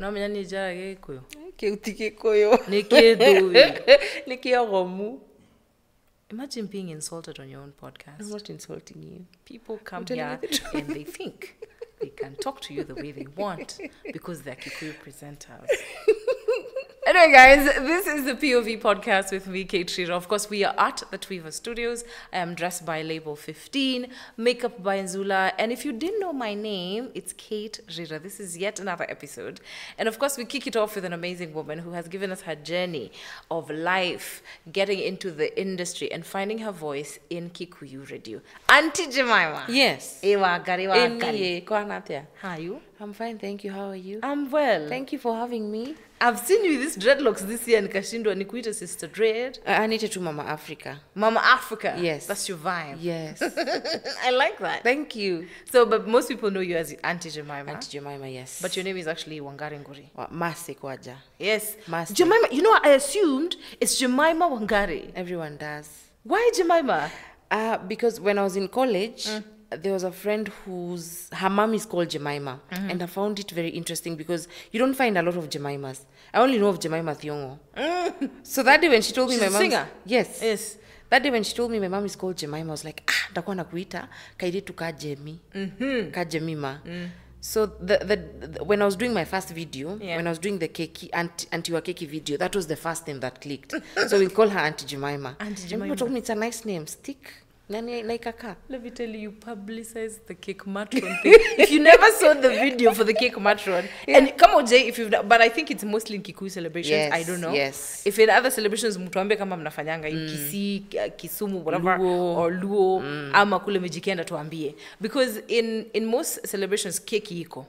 nomenya nä njara gä kå yå kä u ti gä kå yå nä kä nä kä ogomu imagine being insulted on your own podcast. I'm not insulting you. people come here the and they think they can talk to you the way they want because they're Kikuyu presenters. Anyway, guys, this is the POV podcast with me, Kate Shira. Of course, we are at the Tweever Studios. I am dressed by Label 15, makeup by Nzula. And if you didn't know my name, it's Kate Shira. This is yet another episode. And of course, we kick it off with an amazing woman who has given us her journey of life, getting into the industry, and finding her voice in Kikuyu radio. Auntie Jemima. Yes. Ewa gari wa gari. Eni, kwana? How are you? I'm fine, thank you. How are you? I'm well. Thank you for having me. I've seen you with these dreadlocks this year nikashindwa nikuite sister dread. Uh, Anita to Mama Africa. Mama Africa. Yes. That's your vibe. Yes. I like that. thank you. So, but most people know you as Auntie Jemima. Auntie Jemima, yes. But your name is actually Wangari Nguri. Wa- Mase kwaja. Yes. Master. Jemima, you know, I assumed it's Jemima Wangari. Everyone does. Why Jemima? Uh, because when I was in college, there was a friend whose her mom is called Jemima, mm-hmm. and I found it very interesting because you don't find a lot of Jemimas. I only know of Jemimah Thiong'o. Mm. So that day when she told me She's my mom, singer? yes, Yes. that day when she told me my mom is called Jemima, I was like, ah, ndakuwa nakuita kaidetu ka Jemi, mm-hmm. ka Jemima. Mm. So the, the, the when I was doing my first video, Yeah. when I was doing the keki anti anti keki video, that was the first name that clicked. so we'll call her Auntie Jemima. Auntie Jemima. people told me it's a nice name. Stick. Nani naikaka. Let me tell you, you publicize the cake matron thing. if you never saw the video for the cake matron, and come on, Jay, if you've, but I think it's mostly in Kikuyu celebrations. I don't know. yes. If in other celebrations, kama mnafanyanga mm. Kisii, uh, Kisumu, whatever, Luo. or Luo, mm. ama kule Mijikenda tuambie. Because in in most celebrations, keki iko.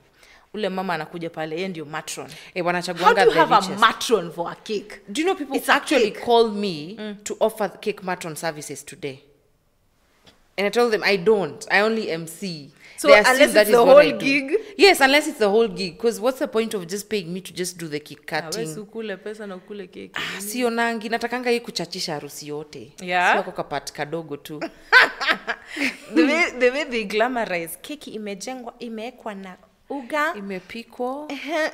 Ule mama anakuja pale, yeye ndio matron. Eh, How wanachaguanga do you the have a matron for a cake? Do you know people It's actually call me mm. to offer cake matron services today? And I told them I don't. I only MC. So They unless it's that the whole gig? Yes, unless it's the whole gig. Because what's the point of just paying me to just do the cake cutting? ukule pesa na ukule keki. Ah, sionangi natakanga hii kuchachisha harusi yote Yeah? Sio kadogo tu the way, the way they glamorize keki imejengwa imewekwa na uga imepikwa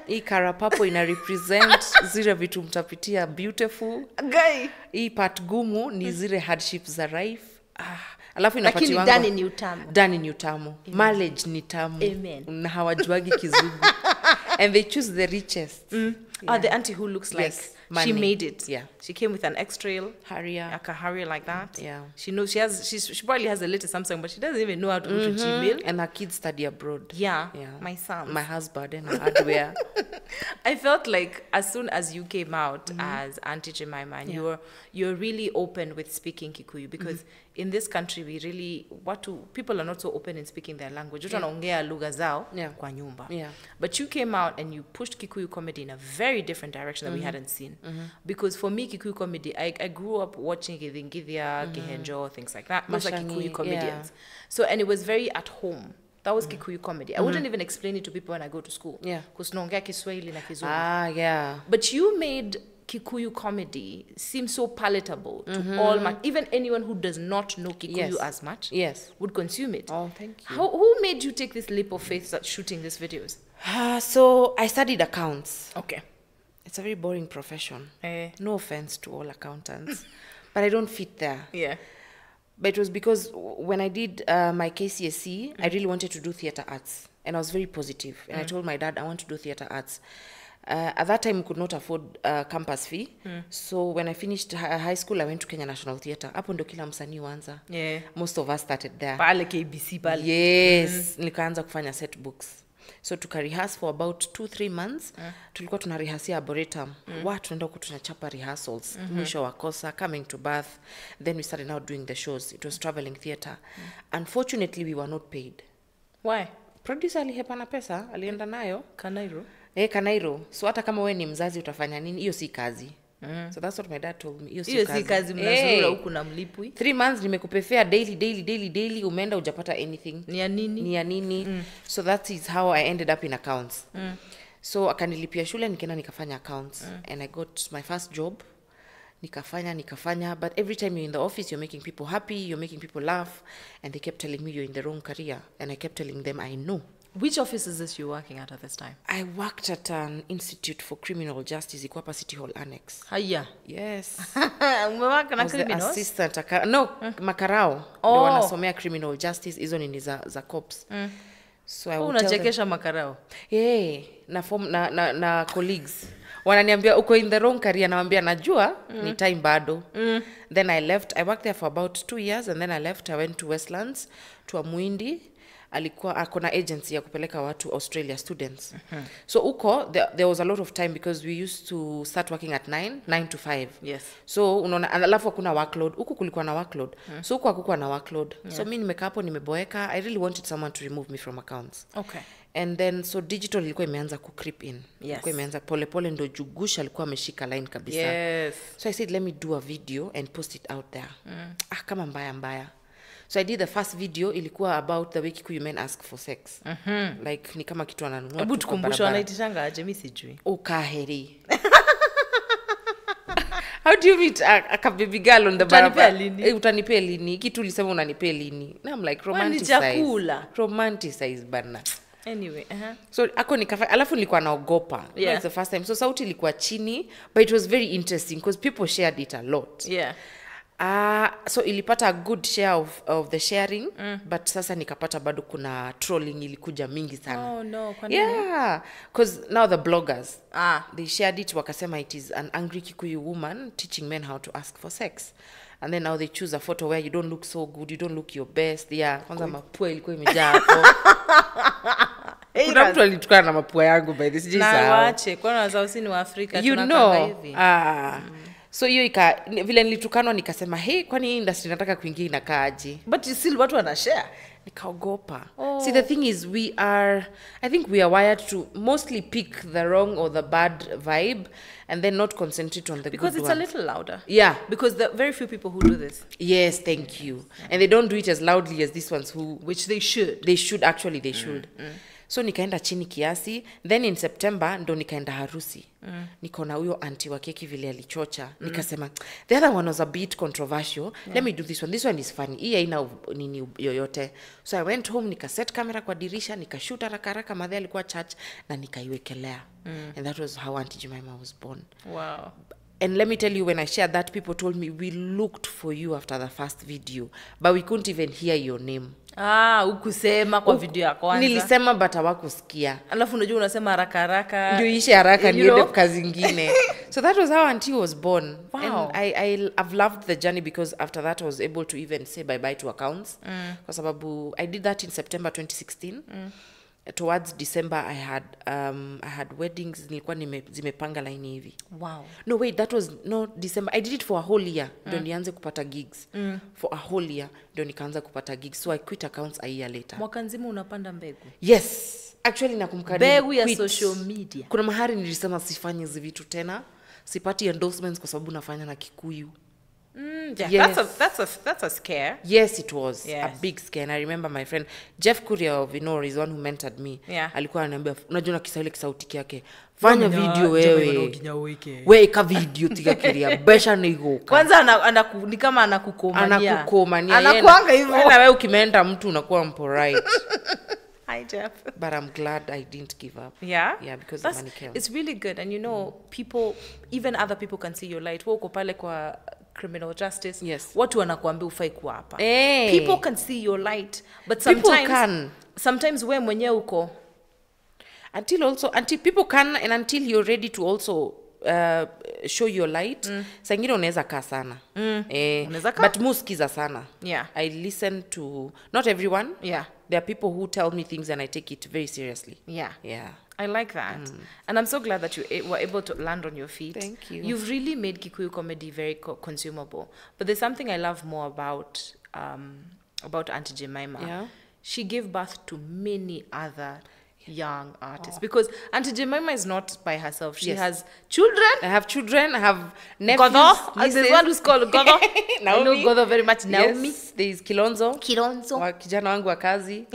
hii karapapo ina represent zile vitu mtapitia beautiful Guy. hii part gumu ni zile hardships za life ah, alafu Lakini inapatiwanga- ndani ni utamu. ndani ni utamu marriage ni tamu Amen. na hawajuagi kizungu and they choose the richest mm. Oh, the auntie who looks like Yes, she made it. Yeah. She came with an X-Trail. Harrier. Like a Harrier like that. Yeah. She knows she has she's, she probably has the latest Samsung, but she doesn't even know how to go to mm-hmm. Gmail. and her kids study abroad Yeah. yeah My son. my husband and her hardware I felt like as soon as you came out mm-hmm. as Auntie Jemima, and you're you're really open with speaking Kikuyu because mm-hmm. In this country we really what to people are not so open in speaking their language. Watu wanaongea lugha zao Yeah. kwa nyumba. Yeah. But you came out and you pushed Kikuyu comedy in a very different direction that we mm-hmm. hadn't seen. Mm-hmm. Because for me, Kikuyu comedy, I, I grew up watching Githingithia, mm-hmm. Kihenjo, things like that. Those like Kikuyu yeah. comedians. So, and it was very at home. That was mm. Kikuyu comedy. I wouldn't even explain it to people when I go to school. Yeah. Because naongea Kiswahili na Kizungu. ah yeah But you made Kikuyu comedy seems so palatable to all, ma- even anyone who does not know Kikuyu Yes. as much yes would consume it. oh thank you How, who made you take this leap of faith at shooting these videos? Ah, so i studied accounts Okay. it's a very boring profession Eh, no offense to all accountants but i don't fit there yeah. but it was because when I did uh, my KCSE, I really wanted to do theatre arts, and I was very positive. And I told my dad I want to do theatre arts. Uh, at that time, we could not afford uh, campus fee, mm. so when I finished high school, I went to Kenya National Theatre. Hapo ndo kila msanii huanza. Yeah. Most of us started there. Pale KBC pale. Yes, mm. nikaanza kufanya set books. So tukarehas for about two three months tulikuwa tuna rehearsia arboretum wa tunaenda huku tunachapa rehearsals mwisho wa kosa coming to bath then we started now doing the shows it was traveling theatre mm. unfortunately we were not paid Why? producer alihepana pesa alienda nayo Kanairo. Eh kanairo so hata kama we ni mzazi utafanya nini hiyo si kazi Mm. so that's what my dad told me hiyo si kazi Eh, mnazurura huku na mlipwi. 3 months nimekupefea daily daily daily daily umeenda ujapata anything Ni ya nini? ni ya nini Mm. so that is how i ended up in accounts Mm. so akanilipia shule nikaenda nikafanya accounts mm. and i got my first job nikafanya nikafanya but every time you're in the office you're making people happy you're making people laugh and they kept telling me you're in the wrong career and i kept telling them i know Which office is this you're working at at this time? I worked at an institute for criminal justice iko hapa City Hall Annex. Haya. Yes. Umewaka I na criminals? assistant aka- no makarao Oh. ndio wanasomea criminal justice hizo ni za, za cops Mm. so I Oh, would tell them, unachekesha makarao. yeah, na, form, na, na, na colleagues wananiambia uko in the wrong career nawambia najua mm. ni time bado mm. then i left i worked there for about two years and then i left i went to westlands to amwindi alikuwa akona agency ya kupeleka watu australia students. So uko there, there was a lot of time because we used to start working at 9 9 to 5 Yes. so unaona alafu hakuna workload. Huku kulikuwa na workload. So huku hakukuwa na workload. Yeah. so mi nimekaa hapo nimeboeka. I really wanted someone to remove me from accounts. Okay. and then so digital ilikuwa imeanza ku creep in. Yes. ilikuwa imeanza polepole ndo jugusha alikuwa ameshika line kabisa. Yes. so i said let me do a video and post it out there. Mm. ah kama mbaya mbaya so i did the first video ilikuwa about the way kikuyu men ask for sex. Like ni kama kitu ananunua Hebu tukumbushe wanaitishanga aje mi sijui. ukaheri. How do you meet a, a baby girl on the barabara? lini? Eh, utanipea lini? Kitu ulisema unanipea lini? Na I'm like romanticize. romanticize bana. Anyway, uh-huh. so ako nikafa alafu nilikuwa naogopa. Yeah. the first time. So sauti ilikuwa chini but it was very interesting because people shared it a lot. Yeah. Uh, so ilipata a good share of, of the sharing mm. but sasa nikapata bado kuna trolling ilikuja mingi sana. Oh no, yeah because now the bloggers Ah. they shared it wakasema it is an angry kikuyu woman teaching men how to ask for sex. And then now they choose a photo where you don't look so good you don't look your best. Yeah kwanza mapua ilikuwa imejaa hapo. Kuna mtu alitukana na mapua yangu by this na wa afrika you know hivi. ah so hiyo ika vile nilitukanwa nikasema hey kwani hii industry nataka kuingia inakaaje? But you still watu wanashare nikaogopa. Oh. See the thing is we are i think we are wired to mostly pick the wrong or the bad vibe and then not concentrate on the because good it's a little louder. Yeah. Because there are very few people who do this. Yes thank you. And they don't do it as loudly as these ones who which they should. They should actually they mm, should mm. So nikaenda chini kiasi then in september ndo nikaenda harusi. Mm. nikaona huyo anti wa keki vile alichocha. Mm. nikasema the other one was a bit controversial. Yeah. let me do this one. This one is funny. Hii haina nini yoyote. So i went home nikaset camera kwa dirisha nikashut haraka haraka madhe alikuwa church na nikaiwekelea. Mm. and that was how anti jemima was born. Wow. And let me tell you when i shared that people told me we looked for you after the first video but we couldn't even hear your name ah ukusema kwa video ya kwanza. nilisema but hawakusikia. Alafu unajua unasema haraka haraka. Ndio ishe haraka niende kwa zingine. So that was how auntie was born. Wow. and I, I, i've loved the journey because after that i was able to even say bye bye to accounts. Kwa sababu i did that in september 2016 towards december i had um, i had weddings nilikuwa nime, zimepanga laini hivi. Wow. No wait that was no december i did it for a whole year ndio nianze kupata gigs. Mm. for a whole year ndo nikaanza kupata gigs. So i quit accounts a year later. Mwaka nzima unapanda mbegu? Yes. Actually nakumbuka mbegu ya quit. social media. Kuna mahari nilisema sifanye hizi vitu tena. Sipati endorsements kwa sababu nafanya na kikuyu mm, yeah, Yes. that's, a, that's, a, that's a scare. Yes it was yes. a big scare. And i remember my friend jeff kuria of inor is one who mentored me. Yeah. alikuwa ananiambia unajua na kiswahili kisauti yake fanya video wewe. Wewe weka video tigakiria besha nigoka kwanza ana, anaku, ni kama anakukomania. Anakukomania anakuanga hivyo. na wewe ukimeenda mtu unakuwa mpo right Hi, Jeff. but i'm glad i didn't give up. Yeah? Yeah, because the money came. it's really good. And you know people even other people can see your light. Wewe uko pale kwa criminal justice Yes. watu wanakuambia ufai kuwa hapa Hey. people can see your light but People sometimes can. sometimes we mwenyewe uko until also until people can and until you're ready to also uh, show your light mm. sangine unaweza kaa sana mm. eh, but muskiza sana Yeah. i listen to not everyone yeah there are people who tell me things and i take it very seriously yeah yeah I like that. And I'm so glad that you were able to land on your feet. Thank you. You've really made Kikuyu comedy very co- consumable. But there's something I love more about um, about Auntie Jemima. Yeah. She gave birth to many other young artists because Auntie Jemima is not by herself. She Yes. has children. i have children i have nephews Ngotho. Uh, There's one who's called Ngotho. I know. Ngotho very much. Naomi. yes, there is kilonzo Kilonzo. wa kijana wangu wa kazi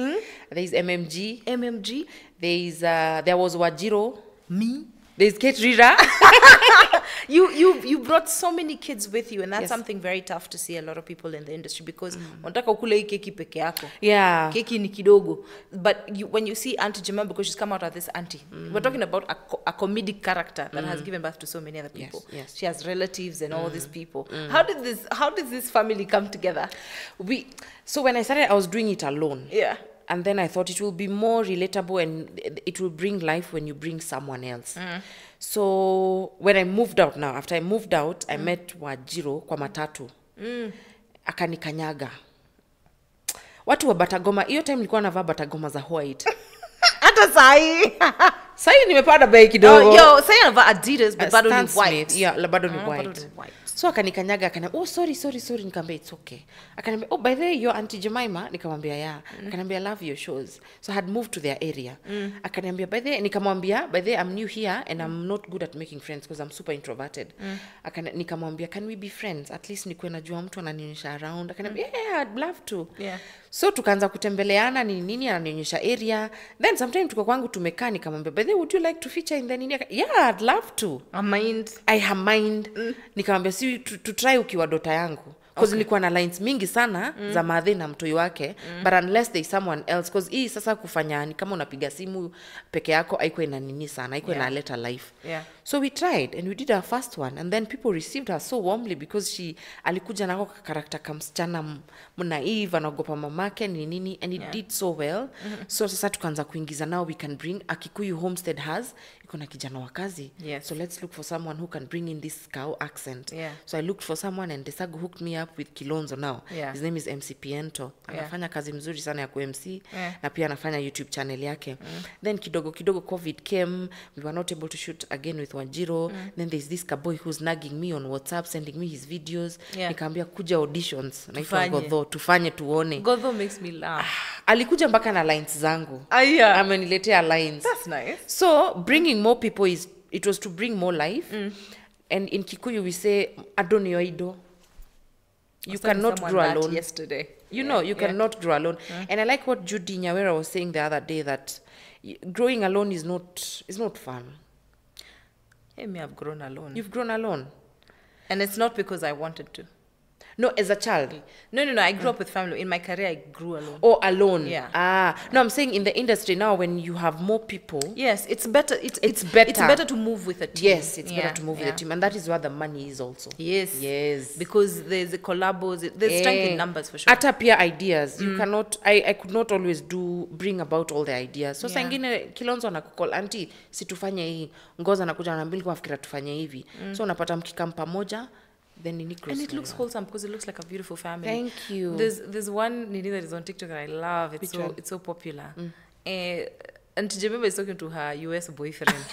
there is mmg MMG. there is uh, there was Wanjiru Me. There is kate rira? You you you brought so many kids with you and that's Yes. something very tough to see a lot of people in the industry because mm. unataka ukule hii keki peke yako. Yeah. Keki ni kidogo. But you, when you see auntie Jemima because she's come out as this auntie mm. we're talking about a, a comedic character that has mm. given birth to so many other Yes, people. yes. she has relatives and all these people. How did this how did this family come together? We so when i started i was doing it alone. Yeah and then i thought it will be more relatable and it will bring life when you bring someone else. Mm. so when i moved out now after i moved out i met wajiro kwa matatu. Mm. akanikanyaga. Watu wa batagoma hiyo time nilikuwa navaa batagoma za white. Hata sai. Sahii nimepanda bei kidogo. Oh, yo sai anavaa adidas but Uh, bado ni white. Yeah, bado ni bado ni white. So akanikanyaga akaniambia oh sorry sorry sorry. Nikamwambia it's okay. Akaniambia oh by the way your auntie Jemima nikamwambia yeah. Akaniambia I love your shows. So I had moved to their area. Mm. akaniambia by the way nikamwambia by the way I'm new here and mm. I'm not good at making friends because I'm super introverted. Mm. Akani, nikamwambia can we be friends? At least nikuwe najua mtu ananionyesha around. Akaniambia yeah I'd love to. Yeah. so tukaanza kutembeleana ni nini ananionyesha area. Then sometime tuko kwangu tumekaa nikamwambia by the way would you like to feature in the nini? Yeah I'd love to. I mind. I have mind. Mm. nikamwambia si tutrai ukiwa dota yangu okay. nilikuwa na lines mingi sana mm. za madhe na mtoi wake mm. but unless there is someone else cause hii sasa kufanya ni kama unapiga simu peke yako aikuwa ina nini sana aikuwa Yeah. inaleta life Yeah. so we tried and we did our first one and then people received her so warmly because she alikuja nako karakta kamsichana mnaive anaogopa mamake ni nini and it Yeah. did so well mm-hmm. so sasa tukaanza kuingiza now we can bring akikuyu homestead has iko na kijana wa kazi Yes. so let's look for someone who can bring in this cow accent Yeah. so i looked for someone and desagu hooked me up with kilonzo now. Yeah. his name is mc piento. Yeah. kazi mzuri sana ya kumc Yeah. na pia anafanya youtube channel yake. Then kidogo kidogo covid came we were not able to shoot again with wajiro then there's this kaboy who's nagging me on whatsapp sending me his videos. Yeah. nikaambia kuja auditions. Naitwa godho tufanye tuone. Godho makes me laugh. alikuja mpaka na lines zangu. Aya. ameniletea lines. That's nice. so bringing more people is it was to bring more life. And in kikuyu we say adonioido you cannot grow alone yesterday. you know you cannot grow alone mm. and i like what Judy Nyawira was saying the other day that growing alone is not is not fun Hey, me, I've grown alone. you've grown alone and it's not because I wanted to. No as a child No, no, no. I grew up with family. In my career, I grew alone. or alone Yeah. ah no i'm saying in the industry now when you have more people Yes, it's better. It, It's It's better. It's better to move with a team. yes it's Yeah, better to move yeah. with a team and that is where the money is also Yes. yes Because there's the collabos. There's yeah. strength in Eh, numbers for sure. hata pia ideas Mm. you cannot I, i could not always do bring about all the ideas so yeah. Sangine kilonzo anakukol anti situfanye hii ngoza anakuja anambili kuafikira tufanye hivi so unapata mkikam pamoja then nini and it looks wholesome because it looks like a beautiful family. Thank you. There's there's one Nini that is on TikTok that I love. It's Which so one? it's so popular. Eh, and Jemima is talking to her US boyfriend.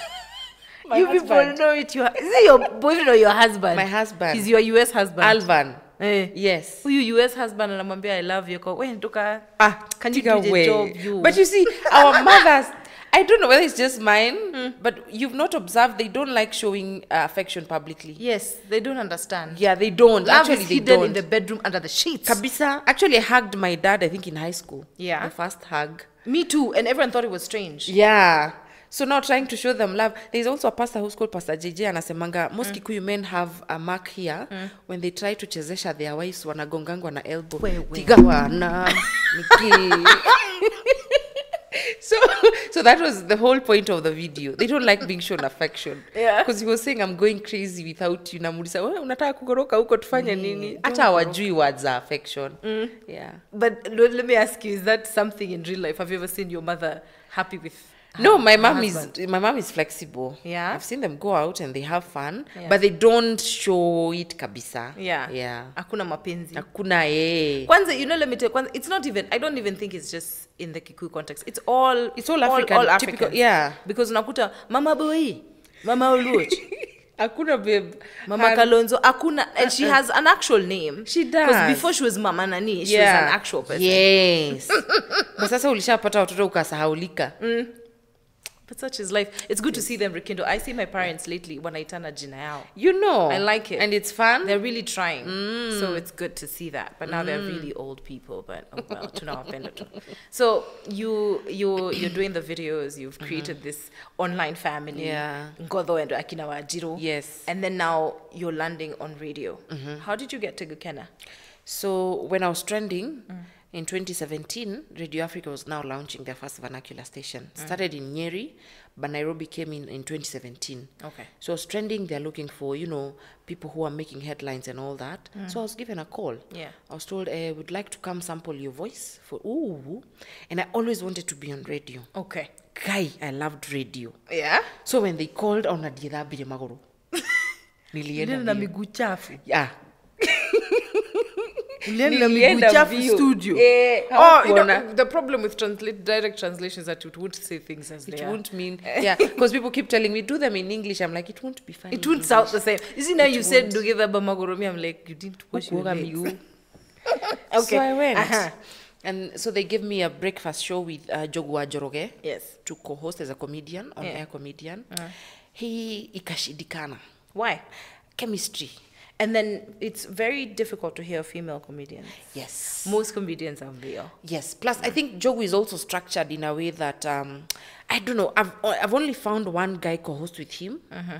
You husband. people know it. Your, is it your boyfriend or your husband? My husband. He's your US husband. alvan Eh. yes huyu us husband anamwambia i love you Kwa, we toka ah Can you do the job, you? but you see our mothers I don't know whether it's just mine, hmm. but you've not observed they don't like showing uh, affection publicly. yes they don't understand Yeah, they don't. love Actually, is they hidden don't. in the bedroom under the sheets Kabisa. Actually, I hugged my dad, I think, in high school. Yeah. The first hug. me too and everyone thought it was strange Yeah. So now trying to show them love. There's also a pastor who's called Pastor JJ and anasemanga most hmm. Kikuyu men have a mark here hmm. when they try to chezesha their wives wanagongangwa na elbow. Wewe. Tiga wana niki. so so that was the whole point of the video. They don't like being shown affection. Yeah. Because he was saying I'm going crazy without you. Namuuliza, "Wewe unataka kugoroka huko tufanye mm, nini? Hata hawajui words za affection. Mm. Yeah. but let me ask you is that something in real life have you ever seen your mother happy with No, my mom husband. is my mom is flexible. Yeah? I've seen them go out and they have fun, Yeah. but they don't show it kabisa. yeah Yeah. hakuna mapenzi Hakuna eh. kwanza you know let me tell you kwanza it's not even i don't even think it's just in the kikuyu context it's all It's all African, all, all typical- yeah. because unakuta mama boy mama oluoch Hakuna babe. mama Her- kalonzo akuna and she has an actual name She because does. before she was mama nani she Yeah. was an actual person Yes. Sasa ulishapata watoto ukasahaulika. But such is life. It's good to see them rekindle. I see my parents lately when I turn a yao. You know. I like it. And it's fun. They're really trying. Mm. So it's good to see that. But now they're mm. really old people. But oh well, tu. So you you you're doing the videos. You've mm-hmm. created this online family. Yeah. Ngotho and Akina Wanjiru. Yes. And then now you're landing on radio. Mm-hmm. How did you get to Gukena? So when I was trending mm. In 2017, Radio Africa was now launching their first vernacular station. Mm. Started in Nyeri, but Nairobi came in in 2017. Okay. So I was trending. They're looking for you know people who are making headlines and all that. Mm. So I was given a call. Yeah. I was told I would like to come sample your voice for ooh, and I always wanted to be on radio. Okay. Guy, I loved radio. Yeah. So when they called on Adira Magoro, nilienda na miguu chafu. yeah. Ulienda miguu chafu studio. Eh, oh, you know, the problem with translate direct translation is that it won't say things as It they are. mean yeah because people keep telling me do them in English. I'm like it won't be fine. It won't sound the same. You see now It you said won't. together Bamagoromi, I'm like, you didn't wash your legs. Okay. So I went. Uh-huh. And so they gave me a breakfast show with uh, Jogua Joroge Yes. to co-host as a comedian, on Yeah. air comedian. He ikashidikana. Why? Chemistry. And then it's very difficult to hear female comedians. Yes. Most comedians are male. Yes. Plus, I think Jogu is also structured in a way that um, I don't know. I've uh, I've only found one guy co-host with him, uh-huh.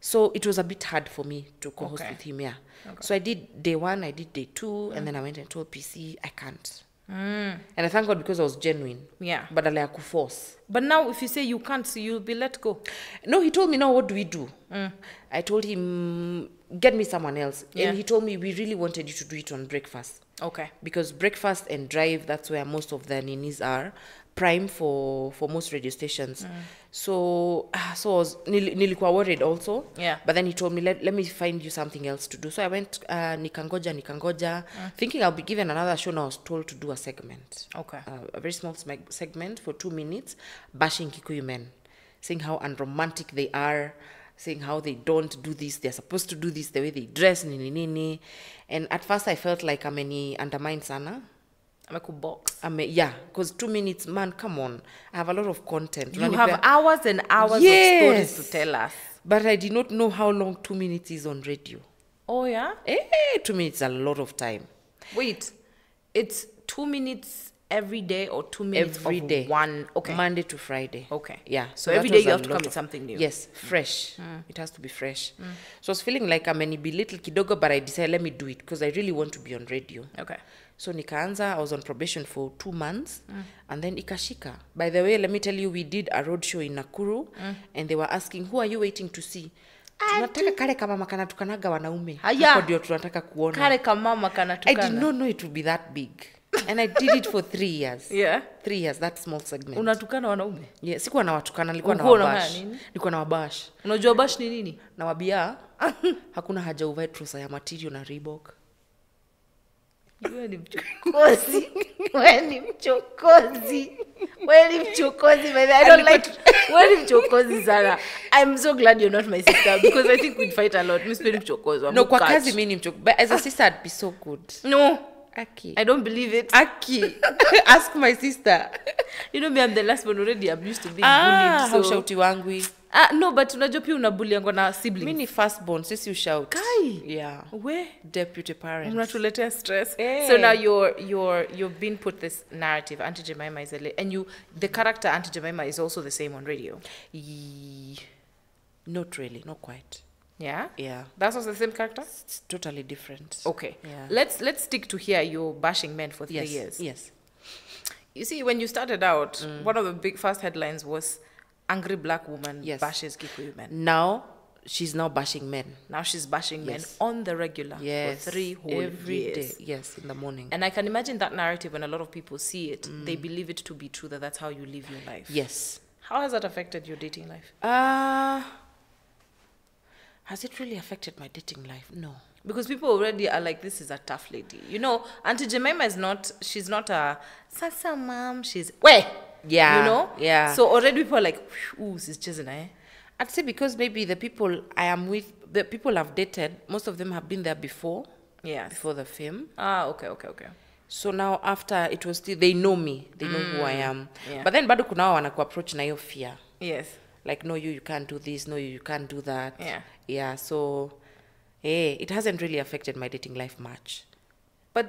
so it was a bit hard for me to co-host Okay. with him. Yeah. So I did day one, I did day two, and uh-huh. then I went and told PC I can't. And I thank God because I was genuine. Yeah. But I could force. But now if you say you can't, so you'll be let go. No, he told me, now what do we do? Mm. I told him, get me someone else. Yeah. And he told me, we really wanted you to do it on breakfast. Okay. because breakfast and drive that's where most of the ninis are prime for for most radio stations. So ah, so I was nil- nilikuwa worried also. Yeah. but then he told me let, let me find you something else to do. So i went uh, nikangoja nikangoja thinking i'll be given another show and i was told to do a segment. Okay. uh, a very small segment for two minutes bashing kikuyu men saying how unromantic they are saying how they don't do this they're supposed to do this the way they dress nini nini. And at first i felt like ameni undermine sana I'm a cool box. I mean, yeah, because two minutes, man, come on. I have a lot of content. You have hours and hours Yes. of stories to tell us. But I did not know how long two minutes is on radio. Oh yeah? Eh, two minutes a lot of time. Wait. It's two minutes every day or two minutes Every of day. one okay. Monday to Friday. Okay. Yeah. So so every day you have to come with something new. Yes, fresh. mm. It has to be fresh. mm. So I was feeling like I'm be little kidogo, but I decided let me do it because I really want to be on radio. Okay. So nikaanza, I was on probation for two months mm. and then ikashika. By the way, let me tell you, we did a road show in Nakuru mm. and they were asking, who are you waiting to see? Tunataka kale kamama kanatukanaga wanaume. Hapo ndio tunataka kuona. Kale kamama I did not know it would be that big. And I did it for three years. Yeah. Three years, that small segment. Unatukana wanaume. yeah, sikuwa na watukana, nilikuwa na wabash. Nilikuwa na wabash. Unajua bash ni nini? Na wabia, hakuna haja uvae trusa ya material na Reebok. Ni mchokozi. Ni mchokozi. Ni mchokozi. I don't like. Ni mchokozi sana. I'm so glad you're not my sister because I think we'd fight a lot. Mimi sipendi mchokozi. No, kwa kazi mimi ni mchokozi But as a sister, I'd be so good. No. Aki. I don't believe it. Aki. Ask my sister. You know me, I'm the last one already. I'm used to being Ah, bullied. So. haushauti wangwi. Ah, no, but unajua pia unabuliangwa na siblings. ni firstborn, sisi ushout. Kai. Yeah. We. Deputy parents. mnatuletea stress Hey. so now you're you're you've been put this narrative auntie jemima is a li- and you the character auntie jemima is also the same on radio Ye- Not really, not quite. Yeah Yeah. That was the same character It's totally different. okay Yeah. let's let's stick to here you're bashing men for three Yes. years Yes. you see when you started out one of the big first headlines was angry black woman Yes. bashes kikuyu men Now she's now bashing men. now she's bashing men on the regular Yes. for three whole Every day. years Yes, in the morning. and I can imagine that narrative when a lot of people see it, they believe it to be true that that's how you live your life. yes. How has that affected your dating life? Uh has it really affected my dating life? No. Because people already are like, this is a tough lady. You know, Auntie Jemima is not, she's not a sasa mom, she's, where? Yeah, You know? yeah. So already people are like, ooh, she's chasing eh? I'd say because maybe the people I am with, the people I've dated, most of them have been there before, Yeah. before the film. Ah, okay, okay, okay. So now after it was still, they know me, they know who I am. yeah. But then bado kuna wanaku approach na hiyo fear. Yes. Like no you you can't do this no you you can't do that Yeah. yeah so hey it hasn't really affected my dating life much But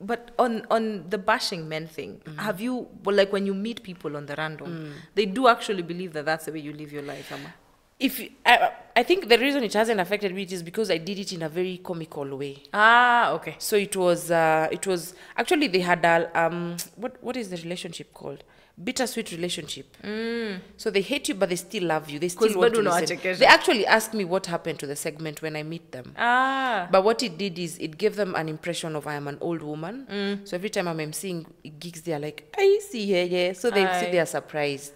but on on the bashing men thing, have you well, like when you meet people on the random, they do actually believe that that's the way you live your life, Ama? if you- I, I think the reason it hasn't affected me is because i did it in a very comical way Ah, okay. so it was uh, it was actually they had a um what what is the relationship called bittersweet relationship mm. so they hate you but they still love you they still want to listen. they actually ask me what happened to the segment when i meet them Ah, But what it did is it gave them an impression of I am an old woman. Mm. So every time I'm seeing gigs, they are like, I see yeah, yeah. So they Aye. see they are surprised.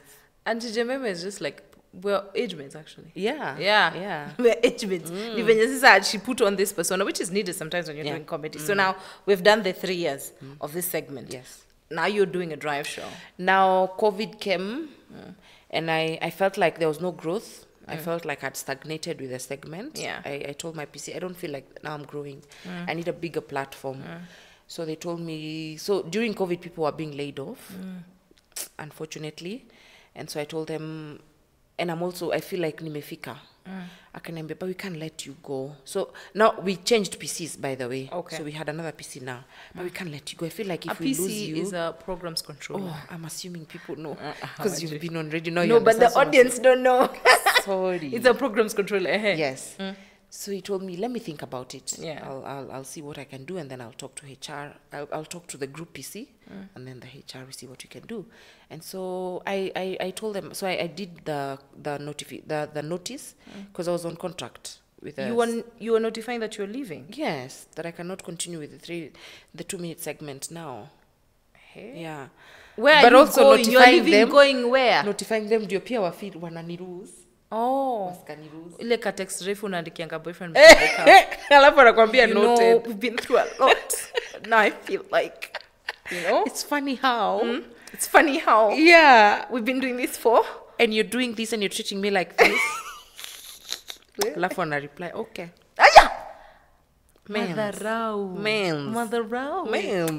and Jememe is just like we're age mates actually. Yeah. Yeah. Yeah. We're age mates. Mm. Sasa she put on this persona, which is needed sometimes when you're Yeah. doing comedy. So now we've done the three years of this segment. Yes. Now you're doing a drive show. Now COVID came uh, and I, I felt like there was no growth. I mm. felt like I'd stagnated with the segment. Yeah. I, I told my PC, I don't feel like now I'm growing. Mm. I need a bigger platform. Mm. So they told me, so during COVID, people were being laid off, unfortunately. And so I told them, and I'm also, I feel like nimefika. Akaniambia, but we can't let you go. So now we changed PCs, by the way. Okay. So we had another PC now, but we can't let you go. I feel like a if we lose PC you, is a programs controller. Oh, I'm assuming people know Uh, uh, because you've been on radio. No, no, but the audience don't know. Sorry. it's a programs controller. eh? yes. So he told me, let me think about it. Yeah. I'll, I'll, I'll see what I can do, and then I'll talk to HR. I'll, I'll talk to the group PC, mm. and then the HR will see what you can do. And so I, I, I told them. So I, I did the the notifi- the, the notice mm. because I was on contract with You were you were notifying that you're leaving. yes that I cannot continue with the three the two minute segment now. Hey. Yeah. Where But are you also going? You're notifying leaving them- going where? notifying them ndio pia wafeel wananiruhusu oh. wasikaniruhusu Ile ka text refu unaandikianga boyfriend. alafu anakwambia you know, we've been through a lot. now I feel like, you know, it's funny how it's funny how yeah we've been doing this for. and you're doing this and you're treating me like this alafu ana reply okay. Madharau. Ma'ams. Madharau.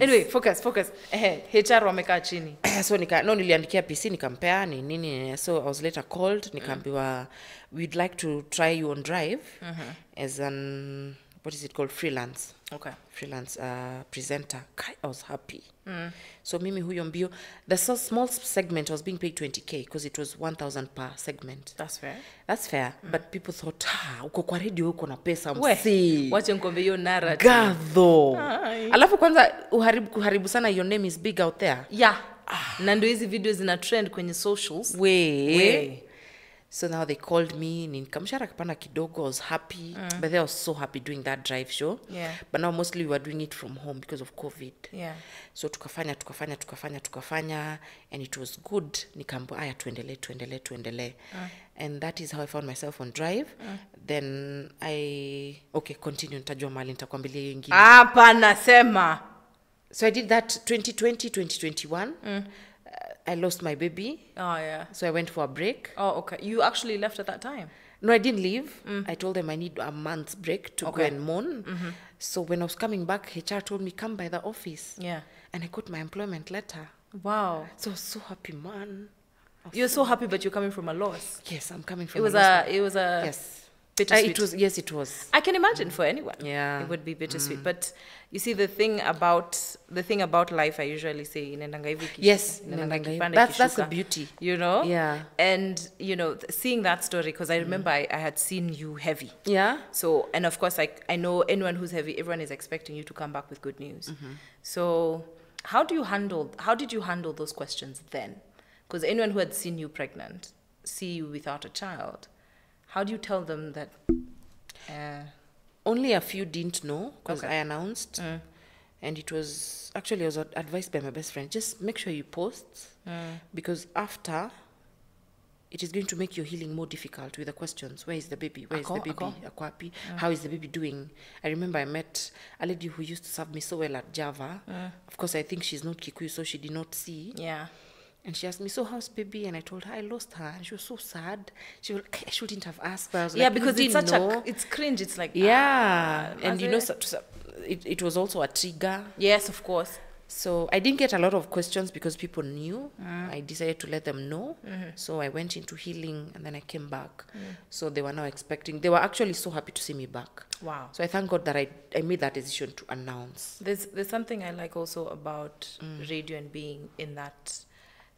Anyway, focus, focus. Ehe, HR wamekaa chini. so nika, no niliandikia pc nikampea ni nini so i was later called nikaambiwa we'd like to try you on drive mm-hmm. as an what is it called freelance Okay. freelance uh, presenter i was happy mm. so mimi huyo mbio the so small segment I was being paid 20k because it was 1000 per segment That's fair. that's fair mm. but people thought ah, uko kwa radio uko na pesa We, msi wache ngombe hiyo narrative. gadho Ai. alafu kwanza uharibu, kuharibu sana your name is big out there Yeah. Na ndio hizi video zina trend kwenye socials. we, We. So now they called me nikamshara kipanda kidogo i was happy mm. but they was so happy doing that drive show Yeah. but now mostly we were doing it from home because of covid Yeah. so tukafanya tukafanya tukafanya tukafanya and it was good nikaambia aya tuendelee tuendelee tuendelee and that is how i found myself on drive mm. then i okay continue nitajua mali nitakwambilia hiyo ingine Hapa nasema. so i did that 2020 2021 uh, i lost my baby Oh yeah. so i went for a break Oh okay. You actually left at that time. no i didn't leave mm. i told them i need a month's break to Okay. go and mourn mm-hmm. so when i was coming back hr told me come by the office Yeah. and i got my employment letter Wow. so so happy man You're so happy, but you're coming from a loss. Yes, I'm coming from. It was loss a. It was a. now. Yes. Uh, bittersweet. it was yes, it was. I can imagine for anyone. Yeah. It would be bittersweet. Mm. But you see, the thing about the thing about life, I usually say, inaendanga hivi kishuka, Yes, inaendanga inaendanga hivi. ikipanda That's- that's the beauty. You know. Yeah. And you know, seeing that story because I mm. remember I, I had seen you heavy. Yeah. So, and of course, I, I know anyone who's heavy, everyone is expecting you to come back with good news. Mm-hmm. So, how do you handle, how did you handle those questions then? Because anyone who had seen you pregnant, see you without a child, how do you tell them that? Uh, Only a few didn't know because Okay. I announced, mm. and it was actually I was ad- advised by my best friend. Just make sure you post mm. because after. It is going to make your healing more difficult with the questions. Where is the baby? Where is Ako- the baby? ako. Ako wapi? Mm. How is the baby doing? I remember I met a lady who used to serve me so well at Java. Of course, I think she's not Kikuyu, so she did not see. yeah. And she asked me, "So how's baby?" And I told her I lost her, and she was so sad. She was, like, "I shouldn't have asked." But yeah, like, because it's such know." a, it's cringe. It's like, yeah, ah, and you know, so, so- it, it was also a trigger. yes, of course. So I didn't get a lot of questions because people knew. Mm. I decided to let them know. Mm-hmm. So I went into healing and then I came back. Mm. So they were now expecting, they were actually so happy to see me back. Wow. So I thank God that I, I made that decision to announce. There's there's something I like also about mm. radio and being in that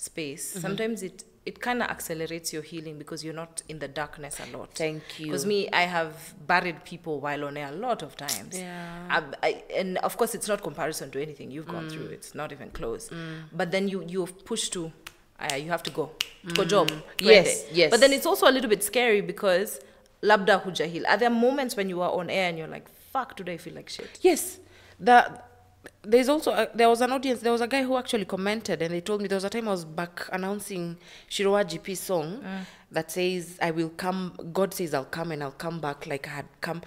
space. Mm-hmm. Sometimes it it kind of accelerates your healing because you're not in the darkness a lot. Thank you. Because me, I have buried people while on air a lot of times. Yeah. I, I, and of course, it's not comparison to anything you've gone mm. through. It's not even close. Mm. But then you you're pushed to, uh, you have to go go mm. job. Yes, yes. But then it's also a little bit scary because labda hujahil. Are there moments when you are on air and you're like, fuck, today I feel like shit? Yes, the there's also a, there was an audience. There was a guy who actually commented, and they told me there was a time I was back announcing Shiru wa GP song mm. that says, "I will come." God says, "I'll come," and I'll come back like I had come.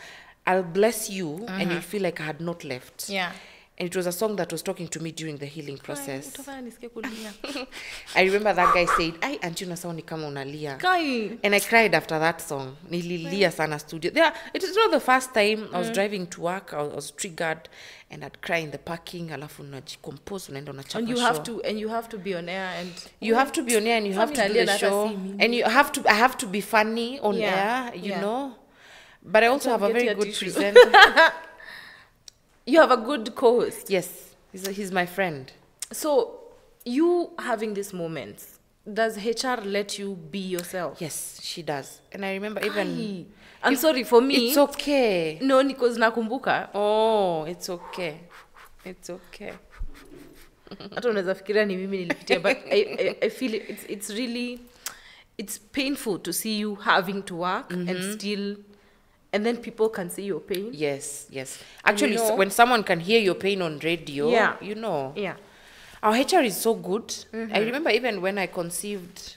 I'll bless you, and you'll mm-hmm. feel like I had not left. Yeah. And it was a song that was talking to me during the healing process. utafanya nisikie kulia. I remember that guy said, "Ai, auntie unasema ni kama unalia." Kai. And I cried after that song. Nililia sana studio. There, it was not the first time I was mm. driving to work. I was, I was triggered and I'd cry in the parking. Alafu unajicompose unaenda unachapa And you show. have to and you have to be on air and You have to be on air and you have to do the show. And you have to. I have to be funny on Yeah, air. You yeah. know. But I also have a very good tissue. presenter. you have a good co-host. yes, he's, he's my friend. So you having these moments, does HR let you be yourself? Yes, she does. And I remember even. I'm sorry for me. It's okay. no, because nakumbuka Oh, it's okay. It's okay. hata unaweza fikiria ni mimi nilipitia but I, I, I feel it's, it's really it's painful to see you having to work and mm-hmm. still and then people can see your pain Yes, yes. Actually, s- know- when someone can hear your pain on radio, Yeah. you know. yeah Our HR is so good. Mm-hmm. I remember even when I conceived,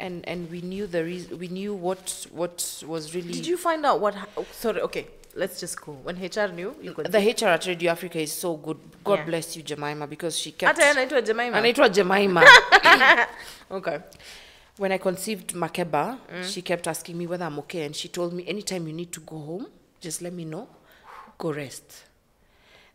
and and we knew the reason, we knew what what was really. did you find out what ha- oh, sorry okay let's just go when hr knew you could The HR at Radio Africa is so good. God Yeah. bless you, Jemima, because she kept. hata yeye anaitwa Jemima Anaitwa Jemima. okay when I conceived Makeba, mm. she kept asking me whether I'm okay, and she told me anytime you need to go home, just let me know, go rest.